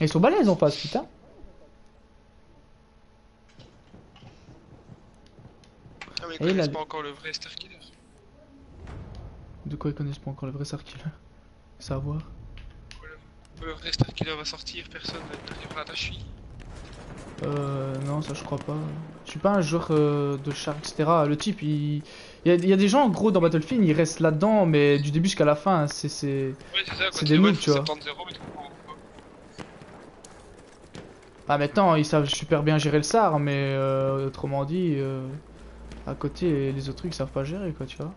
Ils sont balèzes en face, putain. Ah mais ils connaissent pas encore le vrai Star Killer. De quoi ils connaissent pas encore le vrai Star Killer Savoir. Le vrai Star Killer va sortir, personne ne t'arrivera à ta cheville. Euh, non, ça je crois pas. Je suis pas un joueur euh, de char, etc. Le type, il... il, y a, des gens en gros dans Battlefield, ils restent là-dedans, mais du début jusqu'à la fin, c'est c'est des moves, tu vois. Bah maintenant, ils savent super bien gérer le SAR, mais euh, autrement dit, euh, à côté, les autres trucs, ils savent pas gérer, quoi, tu vois.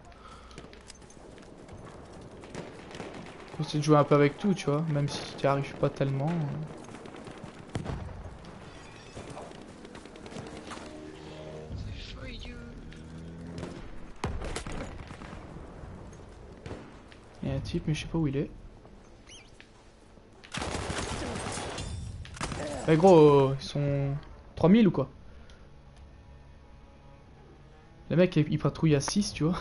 Faut essayer de jouer un peu avec tout, tu vois, même si tu arrives pas tellement. Hein. Il y a un type, mais je sais pas où il est. Eh gros, ils sont 3000 ou quoi Les mecs, ils patrouillent à 6, tu vois.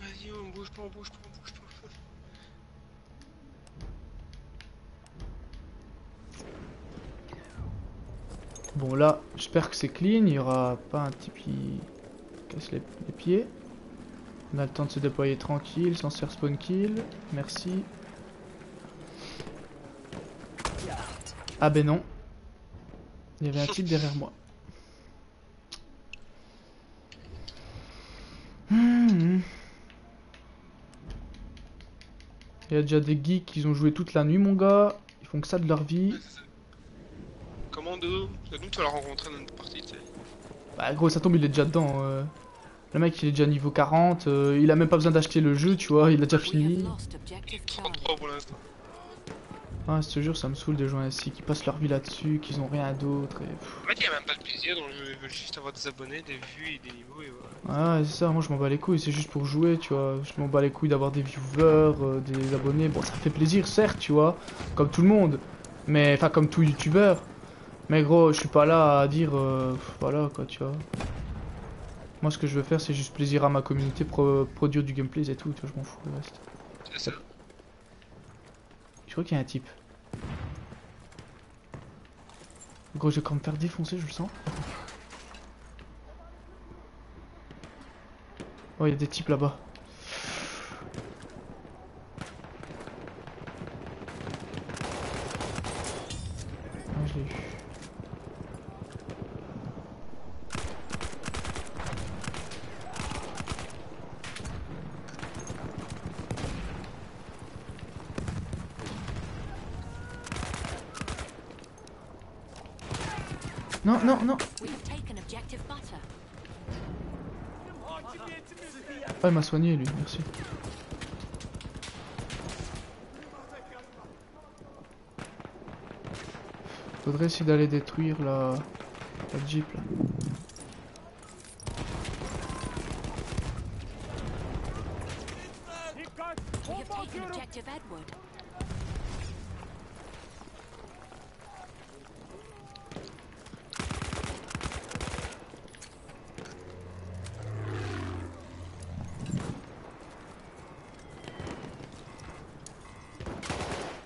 Vas-y, on bouge pas, on bouge pas, on bouge pas. Bon là, j'espère que c'est clean, il y aura pas un type qui casse les, les pieds. On a le temps de se déployer tranquille, sans se faire spawn kill. Merci. Ah ben non. Il y avait un type derrière moi. Hmm. Il y a déjà des geeks qui ont joué toute la nuit mon gars. Ils font que ça de leur vie. Commando, nous tu vas la rencontrer dans notre partie, tu sais. Bah gros ça tombe il est déjà dedans. euh. Le mec il est déjà niveau 40, euh, il a même pas besoin d'acheter le jeu, tu vois, il a déjà fini. lost objective Charlie. 33 pour l'instant. Ah, je te jure, ça me saoule de jouer ainsi, qui passent leur vie là-dessus, qu'ils ont rien d'autre. Et... En fait, il y a même pas de plaisir dans le jeu, ils veulent juste avoir des abonnés, des vues et des niveaux et voilà. Ah, ouais, c'est ça, moi je m'en bats les couilles, c'est juste pour jouer, tu vois. Je m'en bats les couilles d'avoir des viewers, euh, des abonnés. Bon, ça fait plaisir, certes, tu vois, comme tout le monde. Mais, enfin, comme tout youtubeur. Mais gros, je suis pas là à dire, euh, voilà quoi, tu vois. Moi, ce que je veux faire, c'est juste plaisir à ma communauté, pro- produire du gameplay et tout, tu vois, je m'en fous le reste. C'est ça. Je crois qu'il y a un type. Gros, je vais quand même me faire défoncer, je le sens. Oh, il y a des types là-bas. Ah, je l'ai eu. Non, non, non. We have taken objective butter. Ah, il m'a soigné lui, merci. Faudrait essayer d'aller détruire la... la Jeep là. Keep guard. We Hold have on, taken Zero. objective Edward.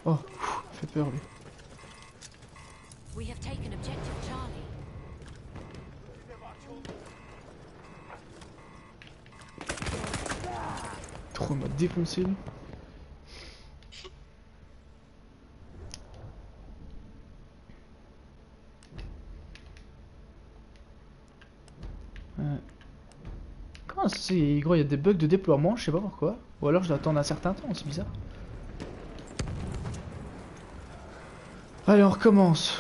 Oh, pff, il fait peur lui. We have taken objective Charlie. Ouais. Comment c'est gros il y a des bugs de déploiement, je sais pas pourquoi. Ou alors je dois attendre un certain temps, c'est bizarre. Allez on recommence.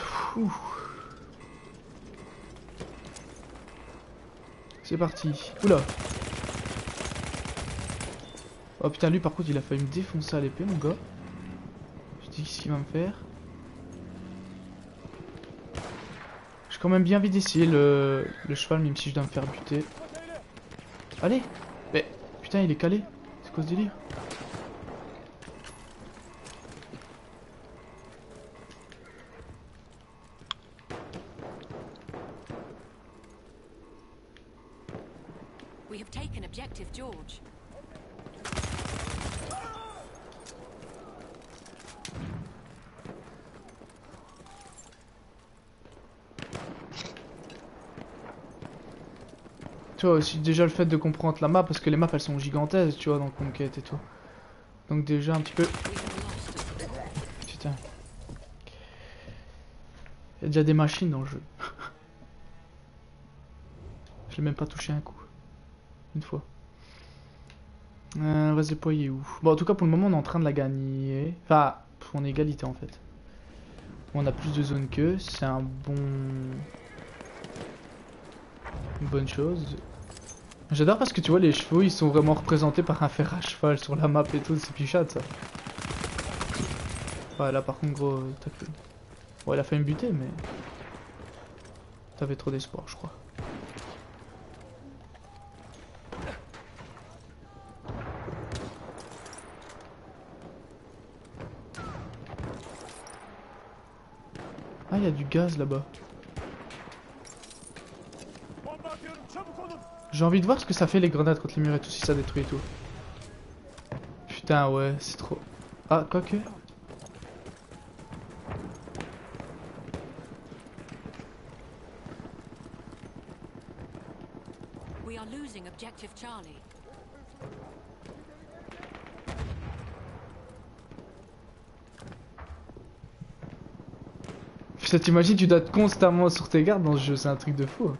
C'est parti. Oula. Oh putain, lui par contre, il a failli me défoncer à l'épée, mon gars. Je dis qu'est-ce qu'il va me faire? J'ai quand même bien envie d'essayer le, le cheval, même si je dois me faire buter. Allez Mais putain, il est calé. C'est quoi ce délire We have taken objective George. Tu vois, aussi déjà le fait de comprendre la map, parce que les maps elles sont gigantesques, tu vois, dans Conquête et tout. Donc déjà un petit peu... Putain. Il y a déjà des machines dans le jeu. Je l'ai même pas touché un coup. Une fois. Euh, on va se déployer où? Bon, en tout cas, pour le moment, on est en train de la gagner. Enfin, on est égalité en fait. On a plus de zones qu'eux, c'est un bon. Une bonne chose. J'adore parce que tu vois, les chevaux ils sont vraiment représentés par un fer à cheval sur la map et tout, c'est pichade ça. Ouais, là par contre, gros, t'as. Bon, il a failli me buter, mais. T'avais trop d'espoir, je crois. Ah, il y a du gaz là-bas. J'ai envie de voir ce que ça fait les grenades contre les murs et tout, si ça détruit et tout. Putain, ouais, c'est trop. Ah, quoique. Putain, t'imagines, tu dois être constamment sur tes gardes dans ce jeu, c'est un truc de fou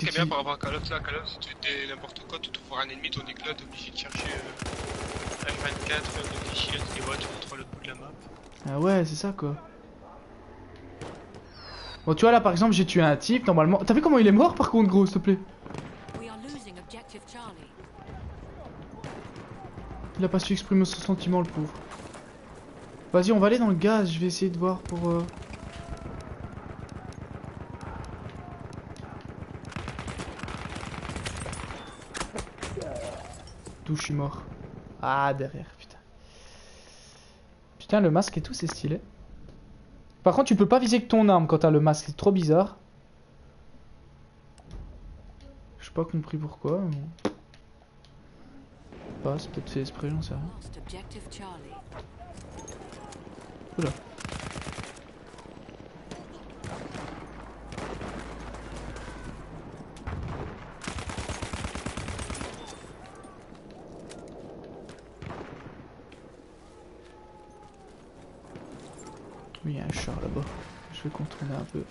qui est bien par rapport à Call of, là, Call si tu fais n'importe quoi, tu trouveras un ennemi, tandis que t'es obligé de chercher euh, F24, euh, de cliché, tu vois, tu l'autre bout de la map. Ah ouais, c'est ça quoi. Bon, tu vois là par exemple, j'ai tué un type normalement. T'as vu comment il est mort par contre, gros, s'il te plaît? Il a pas su exprimer son sentiment, le pauvre. Vas-y, on va aller dans le gaz, je vais essayer de voir pour. Euh... suis mort. Ah, derrière, putain. Putain, le masque et tout, c'est stylé. Par contre, tu peux pas viser que ton arme quand t'as le masque, c'est trop bizarre. J'ai pas compris pourquoi. mais. Pas, c'est peut-être fait exprès, j'en sais rien. Oula. Oui, il y a un char là-bas. Un peu.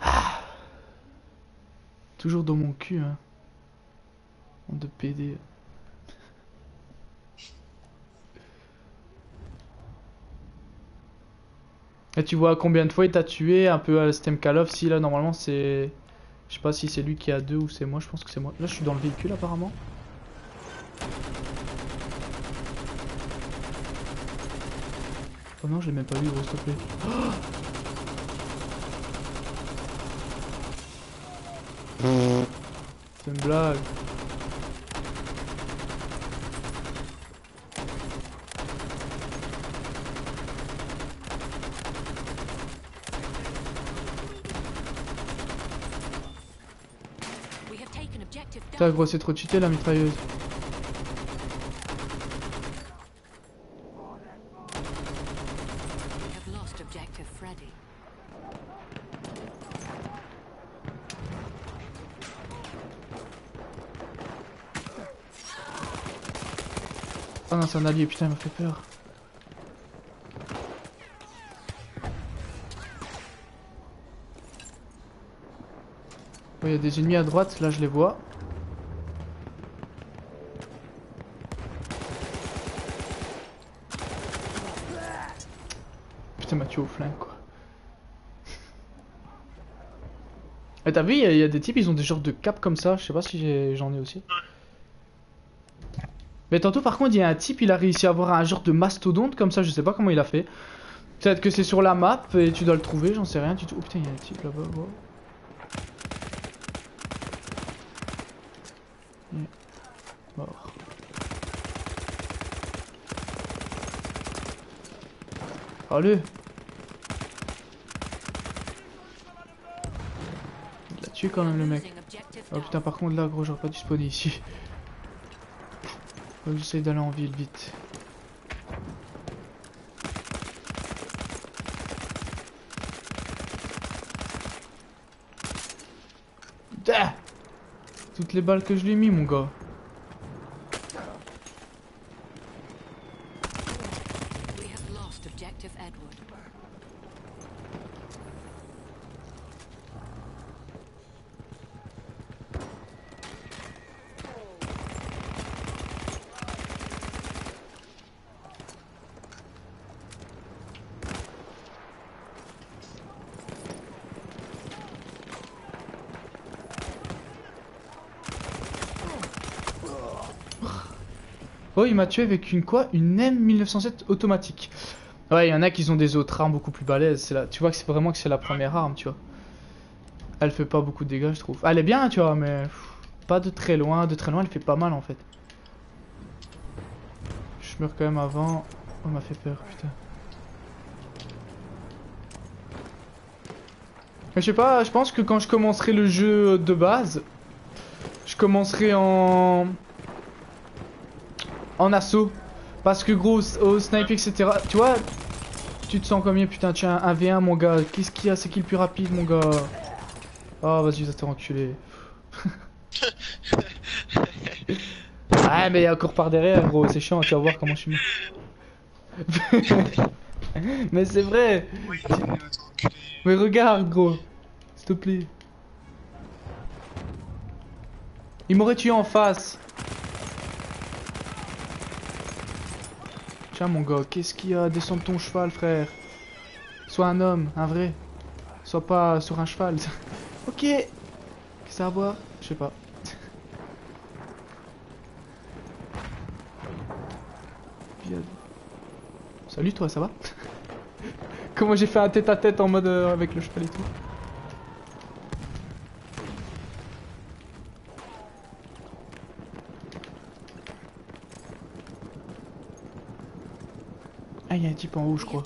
Ah. Toujours dans mon cul, hein. De PD. Et tu vois combien de fois il t'a tué un peu à Call of si là normalement c'est je sais pas si c'est lui qui a deux ou c'est moi je pense que c'est moi là je suis dans le véhicule apparemment oh non je l'ai même pas vu gros s'il te plaît. Oh c'est une blague. Putain gros c'est trop cheaté la mitrailleuse We have lost objective Freddy. Ah non un allié putain il m'a fait peur Il y a des ennemis à droite, là je les vois. Putain, m'a tué au flingue quoi. Et t'as vu, il y, a- des types, ils ont des genres de capes comme ça. Je sais pas si j'en ai aussi. Mais tantôt, par contre, il y a un type, il a réussi à avoir un genre de mastodonte comme ça. Je sais pas comment il a fait. Peut-être que c'est sur la map et tu dois le trouver, j'en sais rien. Tu... Oh putain, il y a un type là-bas. wow. Mm. Mort. Allez Il l'a tué quand même le mec. Oh putain par contre là gros j'aurais pas dû spawner ici. J'essaye d'aller en ville vite. Toutes les balles que je lui ai mis mon gars. We have lost objective Edward. Oh il m'a tué avec une quoi Une M1907 automatique. Ouais il y en a qui ont des autres armes beaucoup plus balèzes. Tu vois que c'est vraiment que c'est la première arme tu vois. Elle fait pas beaucoup de dégâts je trouve. Elle est bien tu vois mais pas de très loin. De très loin elle fait pas mal en fait. Je meurs quand même avant. Oh, elle m'a fait peur putain. Mais je sais pas, je pense que quand je commencerai le jeu de base, je commencerai en en assaut. Parce que gros, au snipe, etc. Tu vois, tu te sens combien Putain, tu as un 1v1, mon gars. Qu'est-ce qu'il y a C'est qui le plus rapide, mon gars? Oh, vas-y, va te faire enculer. ouais, mais il y a encore par derrière, gros. C'est chiant, tu vas voir comment je suis mort. mais c'est vrai. Oui. Mais regarde, gros. S'il te plaît. Il m'aurait tué en face. Tiens, mon gars, qu'est-ce qu'il y a Descends de ton cheval, frère? Sois un homme, un vrai. Sois pas sur un cheval. ok. Qu'est-ce que ça à boire Je sais pas. Salut toi, ça va? Comment j'ai fait un tête à tête en mode euh, avec le cheval et tout? Ah, il y a un type en haut, je crois.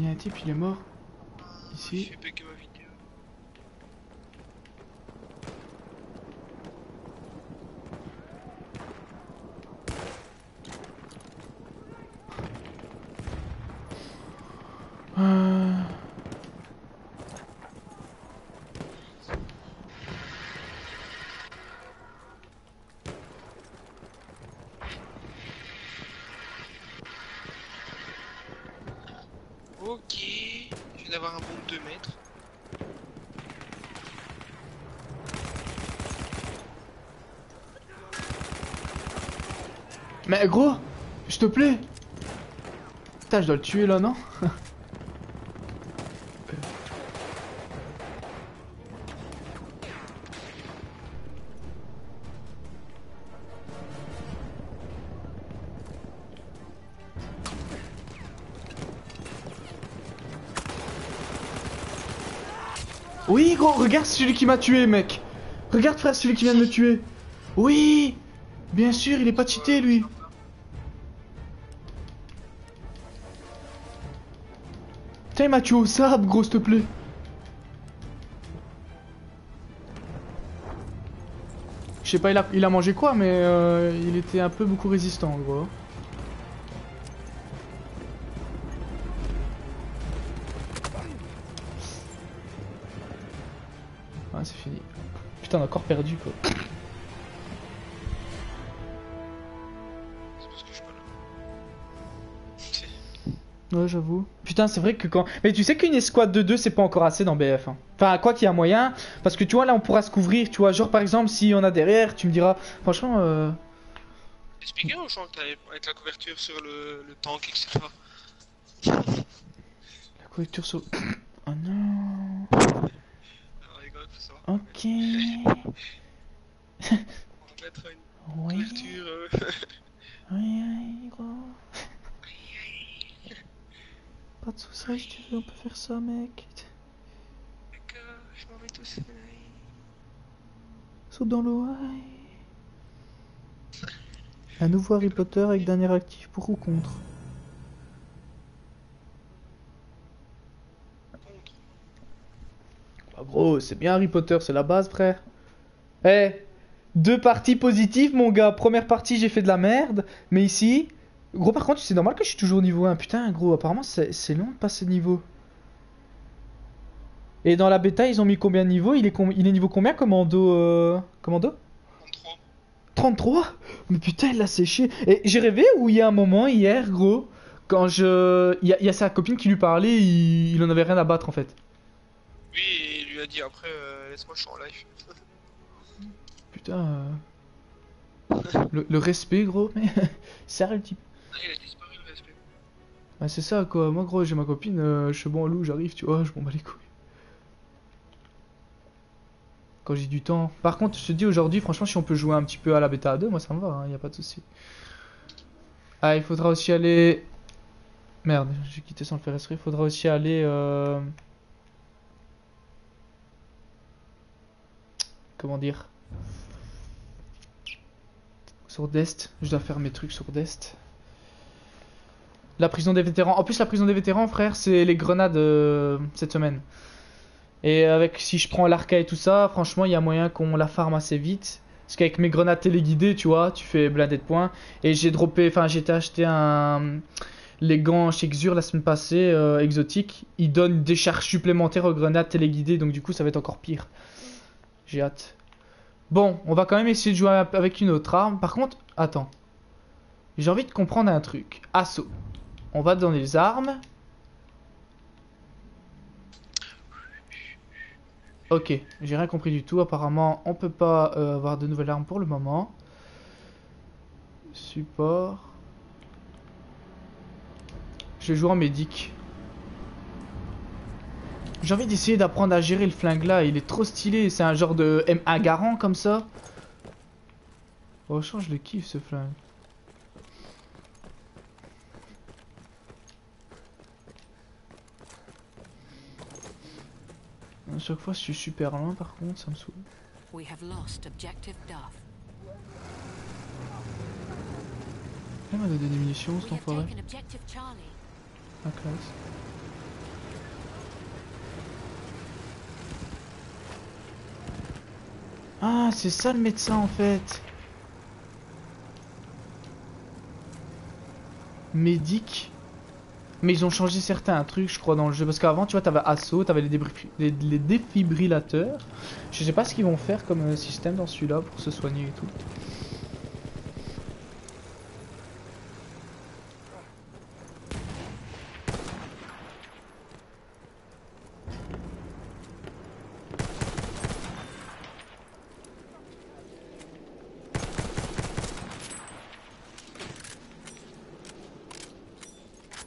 Il y a un type, il est mort. Ici. fait péter ma vidéo. Euh, Ok, je viens d'avoir un bond de 2 mètres. Mais gros, je te plaît. Putain, je dois le tuer là, non? Oui, gros, regarde celui qui m'a tué, mec. Regarde, frère, celui qui vient de me tuer. Oui, bien sûr, il est pas cheaté, lui. Putain, il m'a tué au sable, gros, s'il te plaît. Je sais pas, il a, il a mangé quoi, mais euh, il était un peu beaucoup résistant, gros. Ouais, c'est fini. Putain, on a encore perdu, quoi. Ouais, j'avoue. Putain, c'est vrai que quand. Mais tu sais qu'une escouade de 2, c'est pas encore assez dans BF. hein. Enfin, quoi qu'il y a moyen. Parce que tu vois, là, on pourra se couvrir. Tu vois, genre par exemple, si on a derrière, tu me diras. Franchement, euh. Expliquez aux gens que t'avais avec la couverture sur le, le tank, etc. La couverture sur. Oh non. Alors, rigole, faut savoir. Ok. On va mettre une Oui. couverture. euh, Oui, oui, gros. Pas de soucis, si tu veux, on peut faire ça, mec. D'accord, je m'en mets tout seul. Saute dans l'eau. Un nouveau Harry Potter avec dernier actif pour ou contre? Bah gros, c'est bien Harry Potter, c'est la base, frère. Eh, deux parties positives, mon gars. Première partie, j'ai fait de la merde, mais ici, gros, par contre, c'est normal que je suis toujours au niveau 1. Putain, gros, apparemment, c'est c'est long de passer de niveau. Et dans la bêta, ils ont mis combien de niveaux? Il est, com- il est niveau combien, commando euh... Commando? 33. 33 Mais putain, il l'a séché. Et j'ai rêvé où il y a un moment hier, gros, quand je. Il y, a- il y a sa copine qui lui parlait, il... il en avait rien à battre en fait. Oui, et il lui a dit après, euh, laisse-moi, je suis en live. Putain. euh, Le, le respect, gros, mais. Sérieux le type. Ah, il c'est ça quoi. Moi, gros, j'ai ma copine, euh, je suis bon loup, j'arrive, tu vois, je m'en bats les couilles. Quand j'ai du temps. Par contre, je te dis aujourd'hui, franchement, si on peut jouer un petit peu à la bêta à 2, moi ça me va, hein, y a pas de souci. Ah, il faudra aussi aller. Merde, j'ai quitté sans le faire. Il faudra aussi aller. euh, Comment dire? Sur Dest. Je dois faire mes trucs sur Dest. La prison des vétérans. En plus, la prison des vétérans, frère, c'est les grenades euh, cette semaine. Et avec si je prends l'arca et tout ça, franchement, il y a moyen qu'on la farme assez vite. Parce qu'avec mes grenades téléguidées, tu vois, tu fais blindé de points. Et j'ai droppé, enfin, j'ai été acheter un. Les gants chez Xur la semaine passée, euh, exotiques. Ils donnent des charges supplémentaires aux grenades téléguidées, donc du coup, ça va être encore pire. J'ai hâte. Bon, on va quand même essayer de jouer avec une autre arme. Par contre, attends. J'ai envie de comprendre un truc. Assaut. On va dans les armes. Ok, j'ai rien compris du tout. Apparemment, on peut pas euh, avoir de nouvelles armes pour le moment. Support. Je joue en médic. J'ai envie d'essayer d'apprendre à gérer le flingue là, il est trop stylé, c'est un genre de M1 Garand comme ça. Franchement, je le kiffe ce flingue. À chaque fois, je suis super loin par contre, ça me saoule. We have lost objective Duff. Il m'a donné des munitions cet enfoiré. La classe. Ah, c'est ça le médecin en fait. Médic. Mais ils ont changé certains trucs, je crois, dans le jeu. Parce qu'avant, tu vois, t'avais Assaut, t'avais les, les défibrillateurs. Je sais pas ce qu'ils vont faire comme euh, système dans celui-là pour se soigner et tout.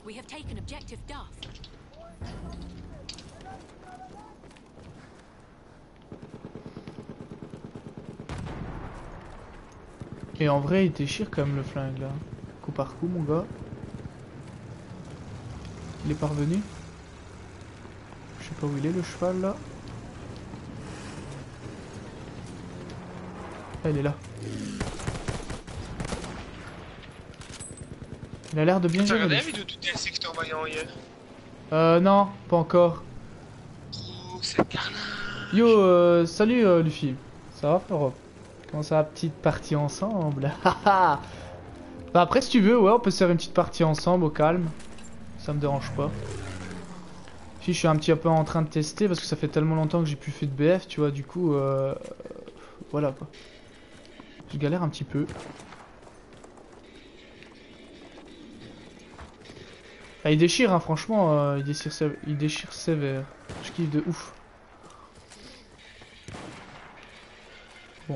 We have taken objective Duff. Et en vrai, il déchire quand même le flingue là. Coup par coup, mon gars. Il est parvenu. Je sais pas où il est le cheval là. Ah, il est là. Il a l'air de bien T'as gérer. regardé le la vidéo du DLC que je t'ai envoyé en hier Euh, non, pas encore. Oh, c'est carnage Yo, euh, salut euh, Luffy. Ça va, frérot? Ça va, petite partie ensemble. Bah après, si tu veux, ouais, on peut se faire une petite partie ensemble au calme. Ça me dérange pas. Si je suis un petit peu en train de tester parce que ça fait tellement longtemps que j'ai plus fait de BF, tu vois, du coup, euh, voilà quoi. Je galère un petit peu. Ah, il déchire, hein, franchement, euh, il, déchire, il déchire sévère. Je kiffe de ouf. Bon.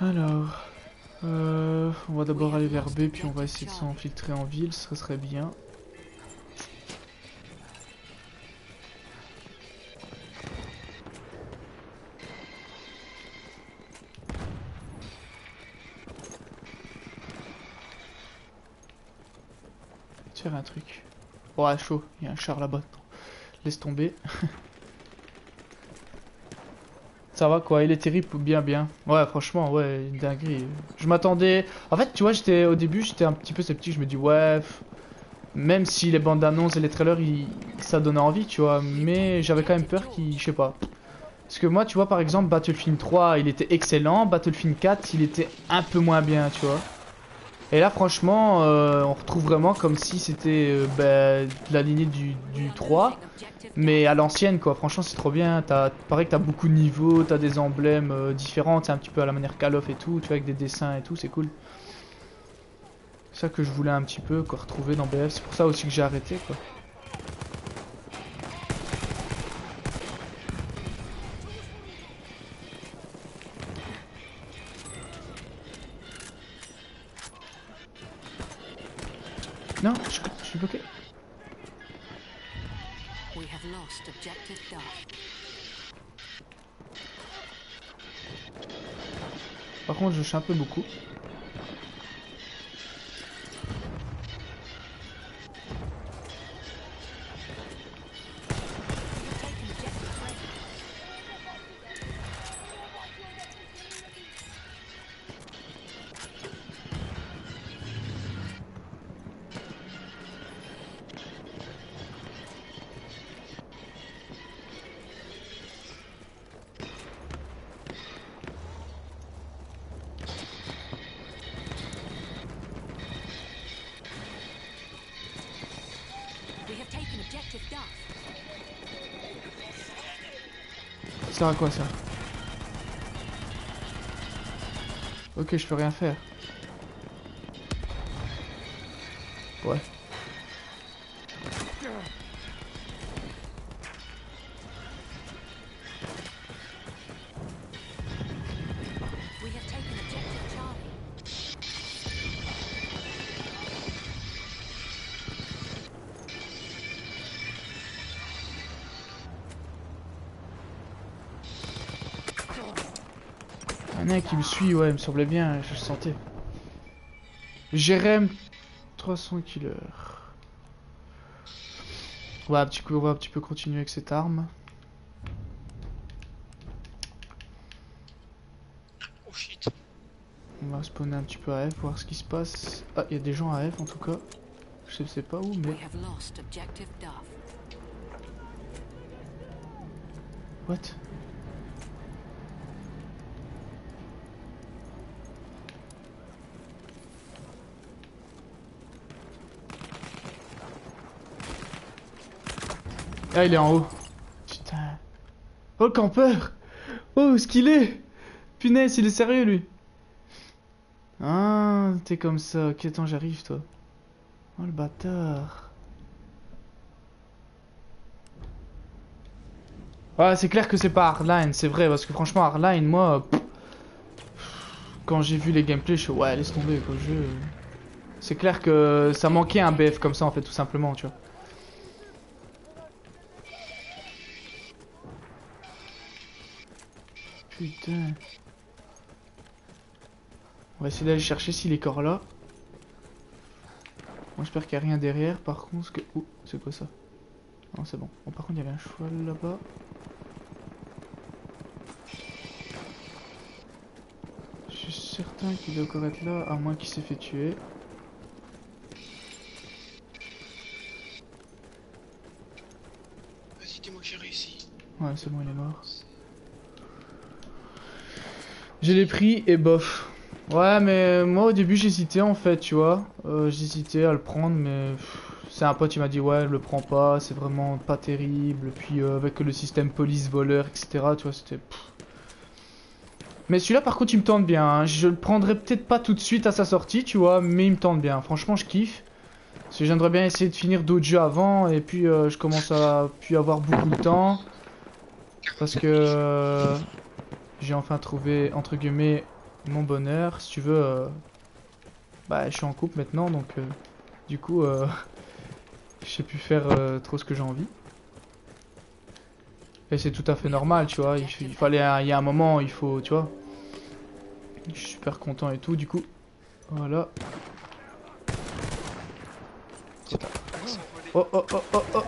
Alors, euh, on va d'abord aller vers B, puis on va essayer de s'infiltrer en ville, ce serait bien. Faire un truc. Ouais, chaud, il y a un char là-bas. Laisse tomber. Ça va quoi, il est terrible, bien bien. Ouais, franchement, ouais, une dinguerie. Je m'attendais. En fait, tu vois, j'étais au début, j'étais un petit peu sceptique. Je me dis, ouais, même si les bandes annonces et les trailers, ils- ça donnait envie, tu vois. Mais j'avais quand même peur qu'il. Je sais pas. Parce que moi, tu vois, par exemple, Battlefield 3, il était excellent. Battlefield 4, il était un peu moins bien, tu vois. Et là, franchement, euh, on retrouve vraiment comme si c'était euh, bah, la lignée du, du We are 3. losing objective Mais à l'ancienne, quoi. Franchement, c'est trop bien. Pareil que t'as beaucoup de niveaux, t'as des emblèmes euh, différents. C'est un petit peu à la manière Call of et tout. Tu vois, avec des dessins et tout, c'est cool. C'est ça que je voulais un petit peu, quoi, retrouver dans BF. C'est pour ça aussi que j'ai arrêté, quoi. Non, je, je suis bloqué. We have lost objective Duff. Par contre, je suis un peu beaucoup. À quoi ça? Ok, je peux rien faire. Suit, ouais, il me semblait bien, je le sentais. Jérém 300 killers. Ouais, un petit coup, on va un petit peu continuer avec cette arme. Oh shit. On va spawner un petit peu à F, voir ce qui se passe. Ah, il y a des gens à F en tout cas. Je sais pas où, mais. We have lost objective Duff. What? Ah, il est en haut. Putain. Oh, le campeur Oh, est-ce qu'il est Punaise, il est sérieux, lui Ah, t'es comme ça. Ok, attends, j'arrive, toi. Oh, le bâtard. Ouais, c'est clair que c'est pas Hardline, c'est vrai, parce que franchement, Hardline, moi, quand j'ai vu les gameplays, je suis ouais, laisse tomber, quoi, je... C'est clair que ça manquait un BF comme ça, en fait, tout simplement, tu vois. Putain. On va essayer d'aller chercher s'il est corps là. Moi, j'espère qu'il n'y a rien derrière, par contre, ce que... Ouh, c'est quoi ça? Non, c'est bon. Bon, par contre, il y avait un cheval là-bas. Je suis certain qu'il doit encore être là, à moins qu'il s'est fait tuer. Vas-y, dis-moi que j'ai réussi. Ouais, c'est bon, il est mort. Je l'ai pris et bof. Ouais, mais moi au début j'hésitais en fait, tu vois. Euh, j'hésitais à le prendre, mais c'est un pote qui m'a dit ouais, le prends pas, c'est vraiment pas terrible. Puis euh, avec le système police, voleur, etc., tu vois, c'était. Mais celui-là par contre il me tente bien. hein. Je le prendrai peut-être pas tout de suite à sa sortie, tu vois, mais il me tente bien. Franchement, je kiffe. Parce que j'aimerais bien essayer de finir d'autres jeux avant, et puis euh, je commence à puis avoir beaucoup de temps. Parce que euh, j'ai enfin trouvé, entre guillemets, mon bonheur. Si tu veux, euh, bah, je suis en couple maintenant, donc euh, du coup, euh, je sais plus faire euh, trop ce que j'ai envie. Et c'est tout à fait normal, tu vois. Il, fallait, un- il y a un moment, il faut, tu vois. Je suis super content et tout, du coup. Voilà. Oh oh oh oh oh.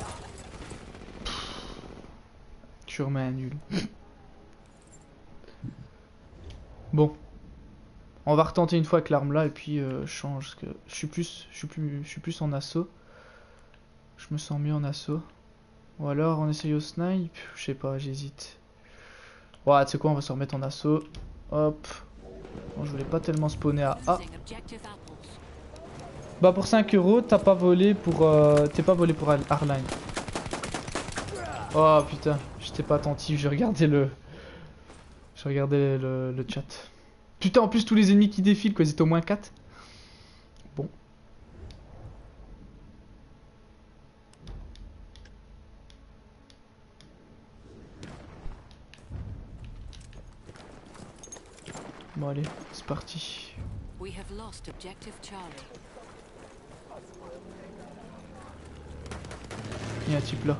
Suis remets un nul. Bon. On va retenter une fois avec l'arme là et puis euh, je change je suis plus je plus en assaut. Je me sens mieux en assaut. Ou alors on essaye au snipe, je sais pas, j'hésite. Ouais, tu sais quoi, on va se remettre en assaut. Hop. Bon, je voulais pas tellement spawner à A. Bah pour 5 euros, t'as pas volé pour euh, t'es pas volé pour Ar- Arline. Oh putain, j'étais pas attentif, j'ai regardé le j'ai regardé le, le chat. Putain, en plus tous les ennemis qui défilent quoi, ils étaient au moins 4. Bon. Bon allez, c'est parti. We have lost objective Charlie. Il y a un type là.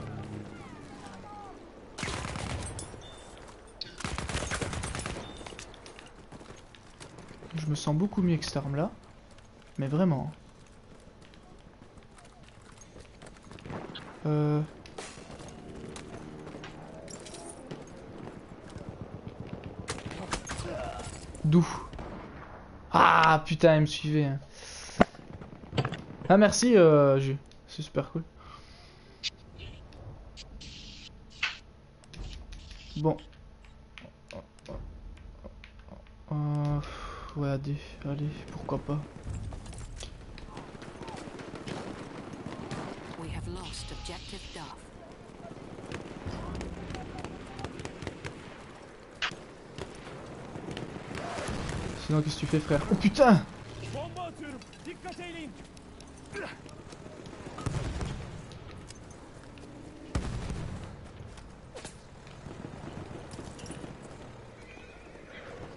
Je me sens beaucoup mieux avec cette arme là. Mais vraiment. Euh... D'où? Ah putain, elle me suivait. hein. Ah merci, euh. C'est super cool. Bon. Euh, ouais, allez, allez, pourquoi pas. We have lost objective Duff. Sinon, qu'est-ce que tu fais, frère? Oh putain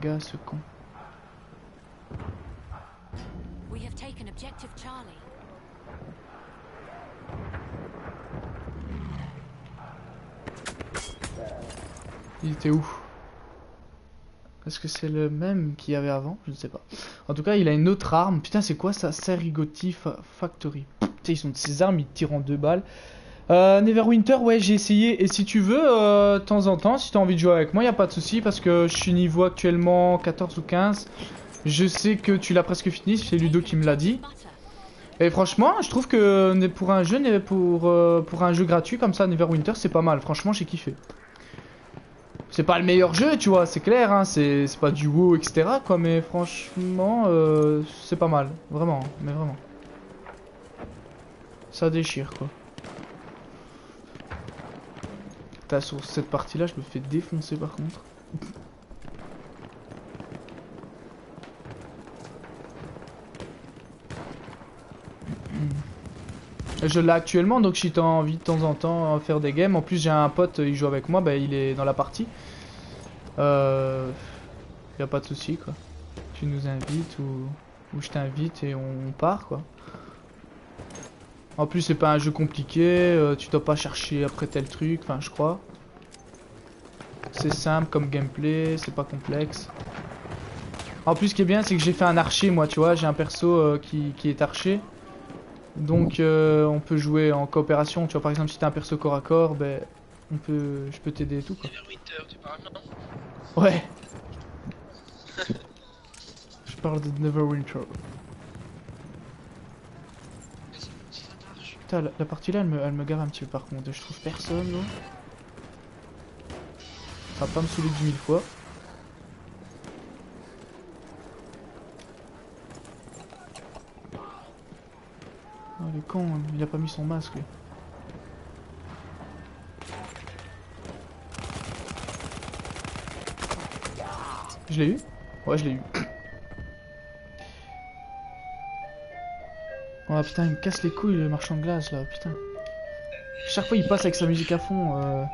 Gars, ce con. We have taken objective Charlie. Il était où? Est-ce que c'est le même qu'il y avait avant? Je ne sais pas. En tout cas, il a une autre arme. Putain, c'est quoi ça? Serigoti Fa- Factory. Putain, ils sont de ces armes, ils tirent en deux balles. Euh, Neverwinter, ouais, j'ai essayé. Et si tu veux, euh, de temps en temps, si tu as envie de jouer avec moi, il a pas de souci parce que je suis niveau actuellement 14 ou 15. Je sais que tu l'as presque fini, c'est Ludo qui me l'a dit. Et franchement, je trouve que pour un jeu, pour, euh, pour un jeu gratuit comme ça, Neverwinter, c'est pas mal. Franchement, j'ai kiffé. C'est pas le meilleur jeu, tu vois, c'est clair, hein, c'est c'est pas du WoW, etc. quoi, mais franchement, euh, c'est pas mal. Vraiment, mais vraiment. Ça déchire, quoi. Sur cette partie-là, je me fais défoncer par contre. Je l'ai actuellement, donc si t'as envie de temps en temps de faire des games, en plus j'ai un pote, il joue avec moi, bah, il est dans la partie. Euh, y a pas de souci quoi. Tu nous invites ou, ou je t'invite et on part quoi. En plus c'est pas un jeu compliqué, euh, tu dois pas chercher après tel truc, enfin je crois. C'est simple comme gameplay, c'est pas complexe. En plus ce qui est bien c'est que j'ai fait un archer moi tu vois, j'ai un perso euh, qui, qui est archer. Donc euh, on peut jouer en coopération, tu vois par exemple si t'as un perso corps à corps, ben on peut je peux t'aider et tout quoi. Ouais. je parle de Neverwinter. Si ça marche. Putain la, partie là elle me, elle me gare un petit peu par contre, je trouve personne là. Ça va pas me saouler dix mille fois. Oh le con, il a pas mis son masque. Je l'ai eu Ouais, je l'ai eu. Oh putain, il me casse les couilles le marchand de glace là, putain. Chaque fois il passe avec sa musique à fond. euh.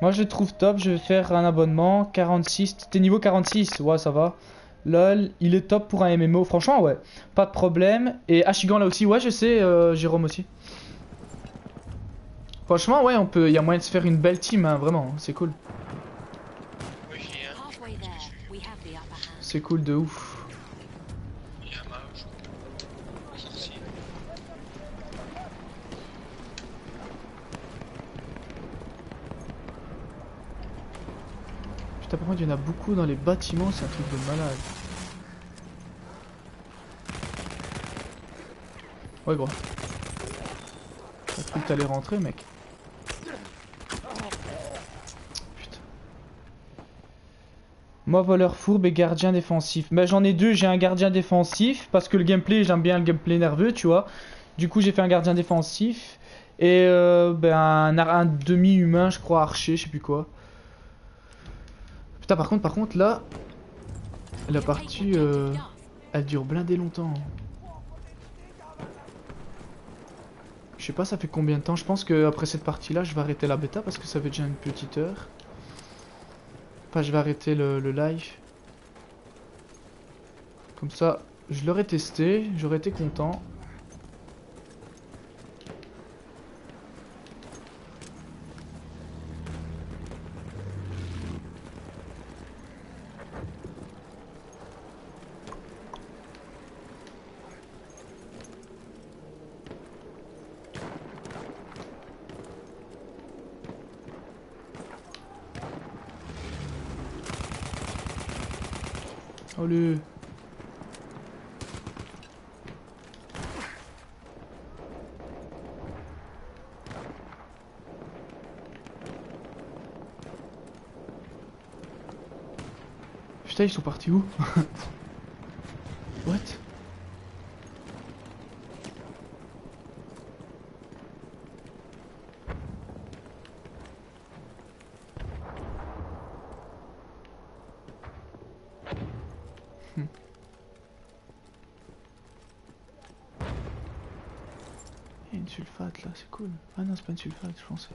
Moi je le trouve top, je vais faire un abonnement. 46, t'es niveau 46, ouais ça va. LOL, il est top pour un MMO, franchement ouais, pas de problème. Et Ashigan là aussi, ouais je sais, euh, Jérôme aussi. Franchement ouais, on peut, il y a moyen de se faire une belle team, hein, vraiment, c'est cool. Oui, j'ai un. Halfway there, we have the upper hand. C'est cool de ouf. Putain, par contre, il y en a beaucoup dans les bâtiments, c'est un truc de malade. Ouais, gros. T'as cru que t'allais rentrer, mec. Moi, voleur fourbe et gardien défensif. Bah, j'en ai deux. J'ai un gardien défensif parce que le gameplay, j'aime bien le gameplay nerveux, tu vois. Du coup, j'ai fait un gardien défensif et euh, ben, un, demi-humain, je crois, archer, je sais plus quoi. Putain, par contre, par contre, là, la partie, euh, elle dure blindé longtemps. Je sais pas, ça fait combien de temps? Je pense que après cette partie-là, je vais arrêter la bêta parce que ça fait déjà une petite heure. Je vais arrêter le, le live. Comme ça, je l'aurais testé, j'aurais été content. Allez. Ils sont partis où What Hmm. Il y a une sulfate là, c'est cool. Ah non, c'est pas une sulfate, je pensais.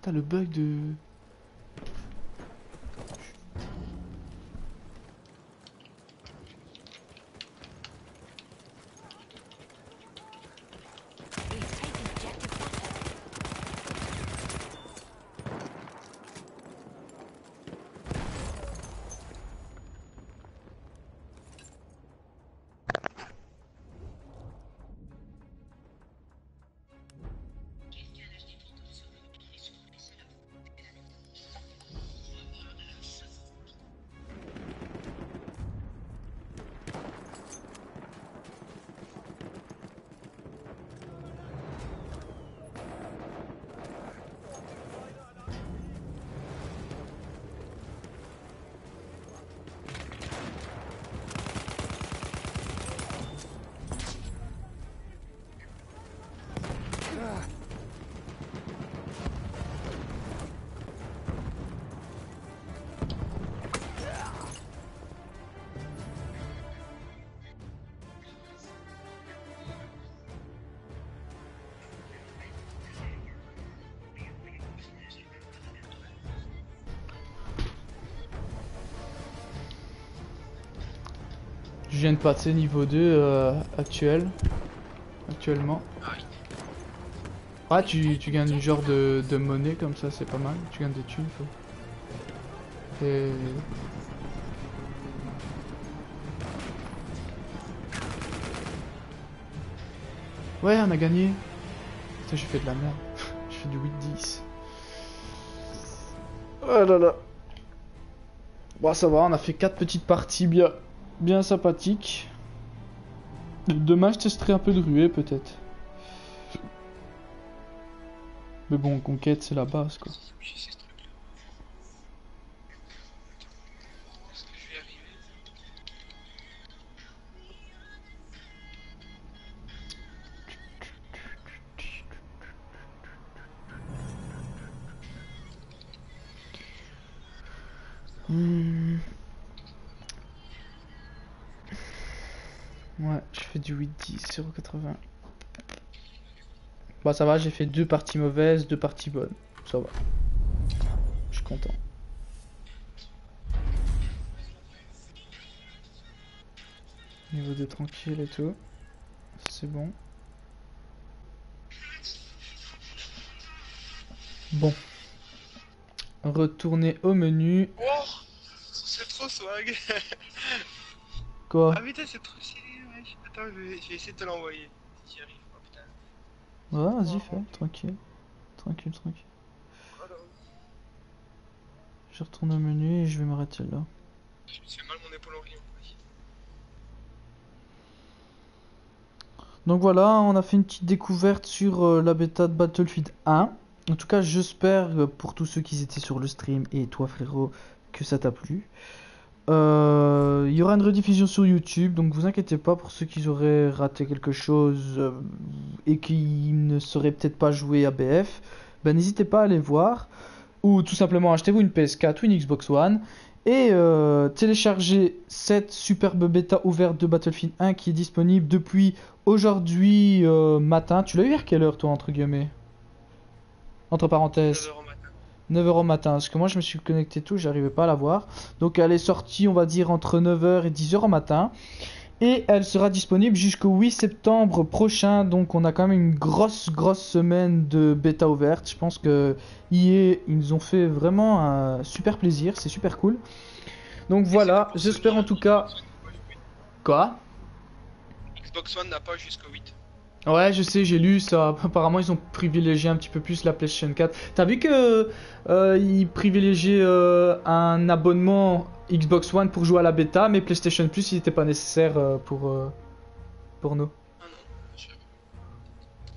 T'as le bug de. Passer niveau 2 euh, actuel. Actuellement. Ah, tu, tu gagnes une genre de, de monnaie comme ça, c'est pas mal. Tu gagnes des thunes. faut. Et... Ouais, on a gagné. Putain, j'ai fait de la merde. Je fais du 8-10. Oh là là. Bon, ça va, on a fait 4 petites parties bien, bien sympathiques. Demain, je testerai un peu de ruée, peut-être. Mais bon, conquête, c'est la base, quoi. J'ai Ouais, je fais du 8-10 sur 80. Bah ça va, j'ai fait deux parties mauvaises, deux parties bonnes. Ça va. Je suis content. Niveau 2 tranquille et tout. C'est bon. Bon. Retourner au menu. Oh C'est trop swag Quoi? Ah putain, c'est trop. Attends, je vais, je vais essayer de te l'envoyer. Si j'y arrive. Oh putain. Ouais, vas-y, fais, tranquille. Tranquille, tranquille. Je retourne au menu et je vais m'arrêter là. Je me fait mal mon épaule en. Donc voilà, on a fait une petite découverte sur euh, la bêta de Battlefield 1. En tout cas, j'espère euh, pour tous ceux qui étaient sur le stream et toi frérot que ça t'a plu. Euh, Il y aura une rediffusion sur YouTube, donc vous inquiétez pas pour ceux qui auraient raté quelque chose euh, et qui ne sauraient peut-être pas jouer à BF. Ben n'hésitez pas à aller voir ou tout simplement achetez-vous une PS4 ou une Xbox One et euh, téléchargez cette superbe bêta ouverte de Battlefield 1 qui est disponible depuis aujourd'hui euh, matin. Tu l'as eu vers quelle heure toi entre guillemets? Entre parenthèses. 9h au matin. 9h au matin, parce que moi je me suis connecté tout, j'arrivais pas à la voir. Donc elle est sortie, on va dire, entre 9h et 10h au matin. Et elle sera disponible jusqu'au 8 septembre prochain. Donc on a quand même une grosse, grosse semaine de bêta ouverte. Je pense que EA, ils nous ont fait vraiment un super plaisir, c'est super cool. Donc voilà, j'espère en tout cas. Quoi? Xbox One n'a pas jusqu'au 8. Ouais, je sais, j'ai lu ça. Apparemment, ils ont privilégié un petit peu plus la PlayStation 4. T'as vu que euh, ils privilégiaient euh, un abonnement Xbox One pour jouer à la bêta, mais PlayStation Plus, il n'était pas nécessaire euh, pour pour nous.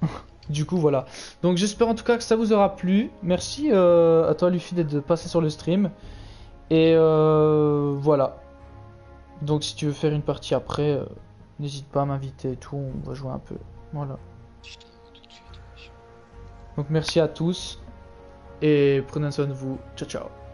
Du coup, voilà. Donc, j'espère en tout cas que ça vous aura plu. Merci à toi, Luffy, d'être passé sur le stream. Et voilà. Donc, si tu veux faire une partie après, n'hésite pas à m'inviter et tout. On va jouer un peu. Voilà. Donc merci à tous et prenez soin de vous. Ciao ciao.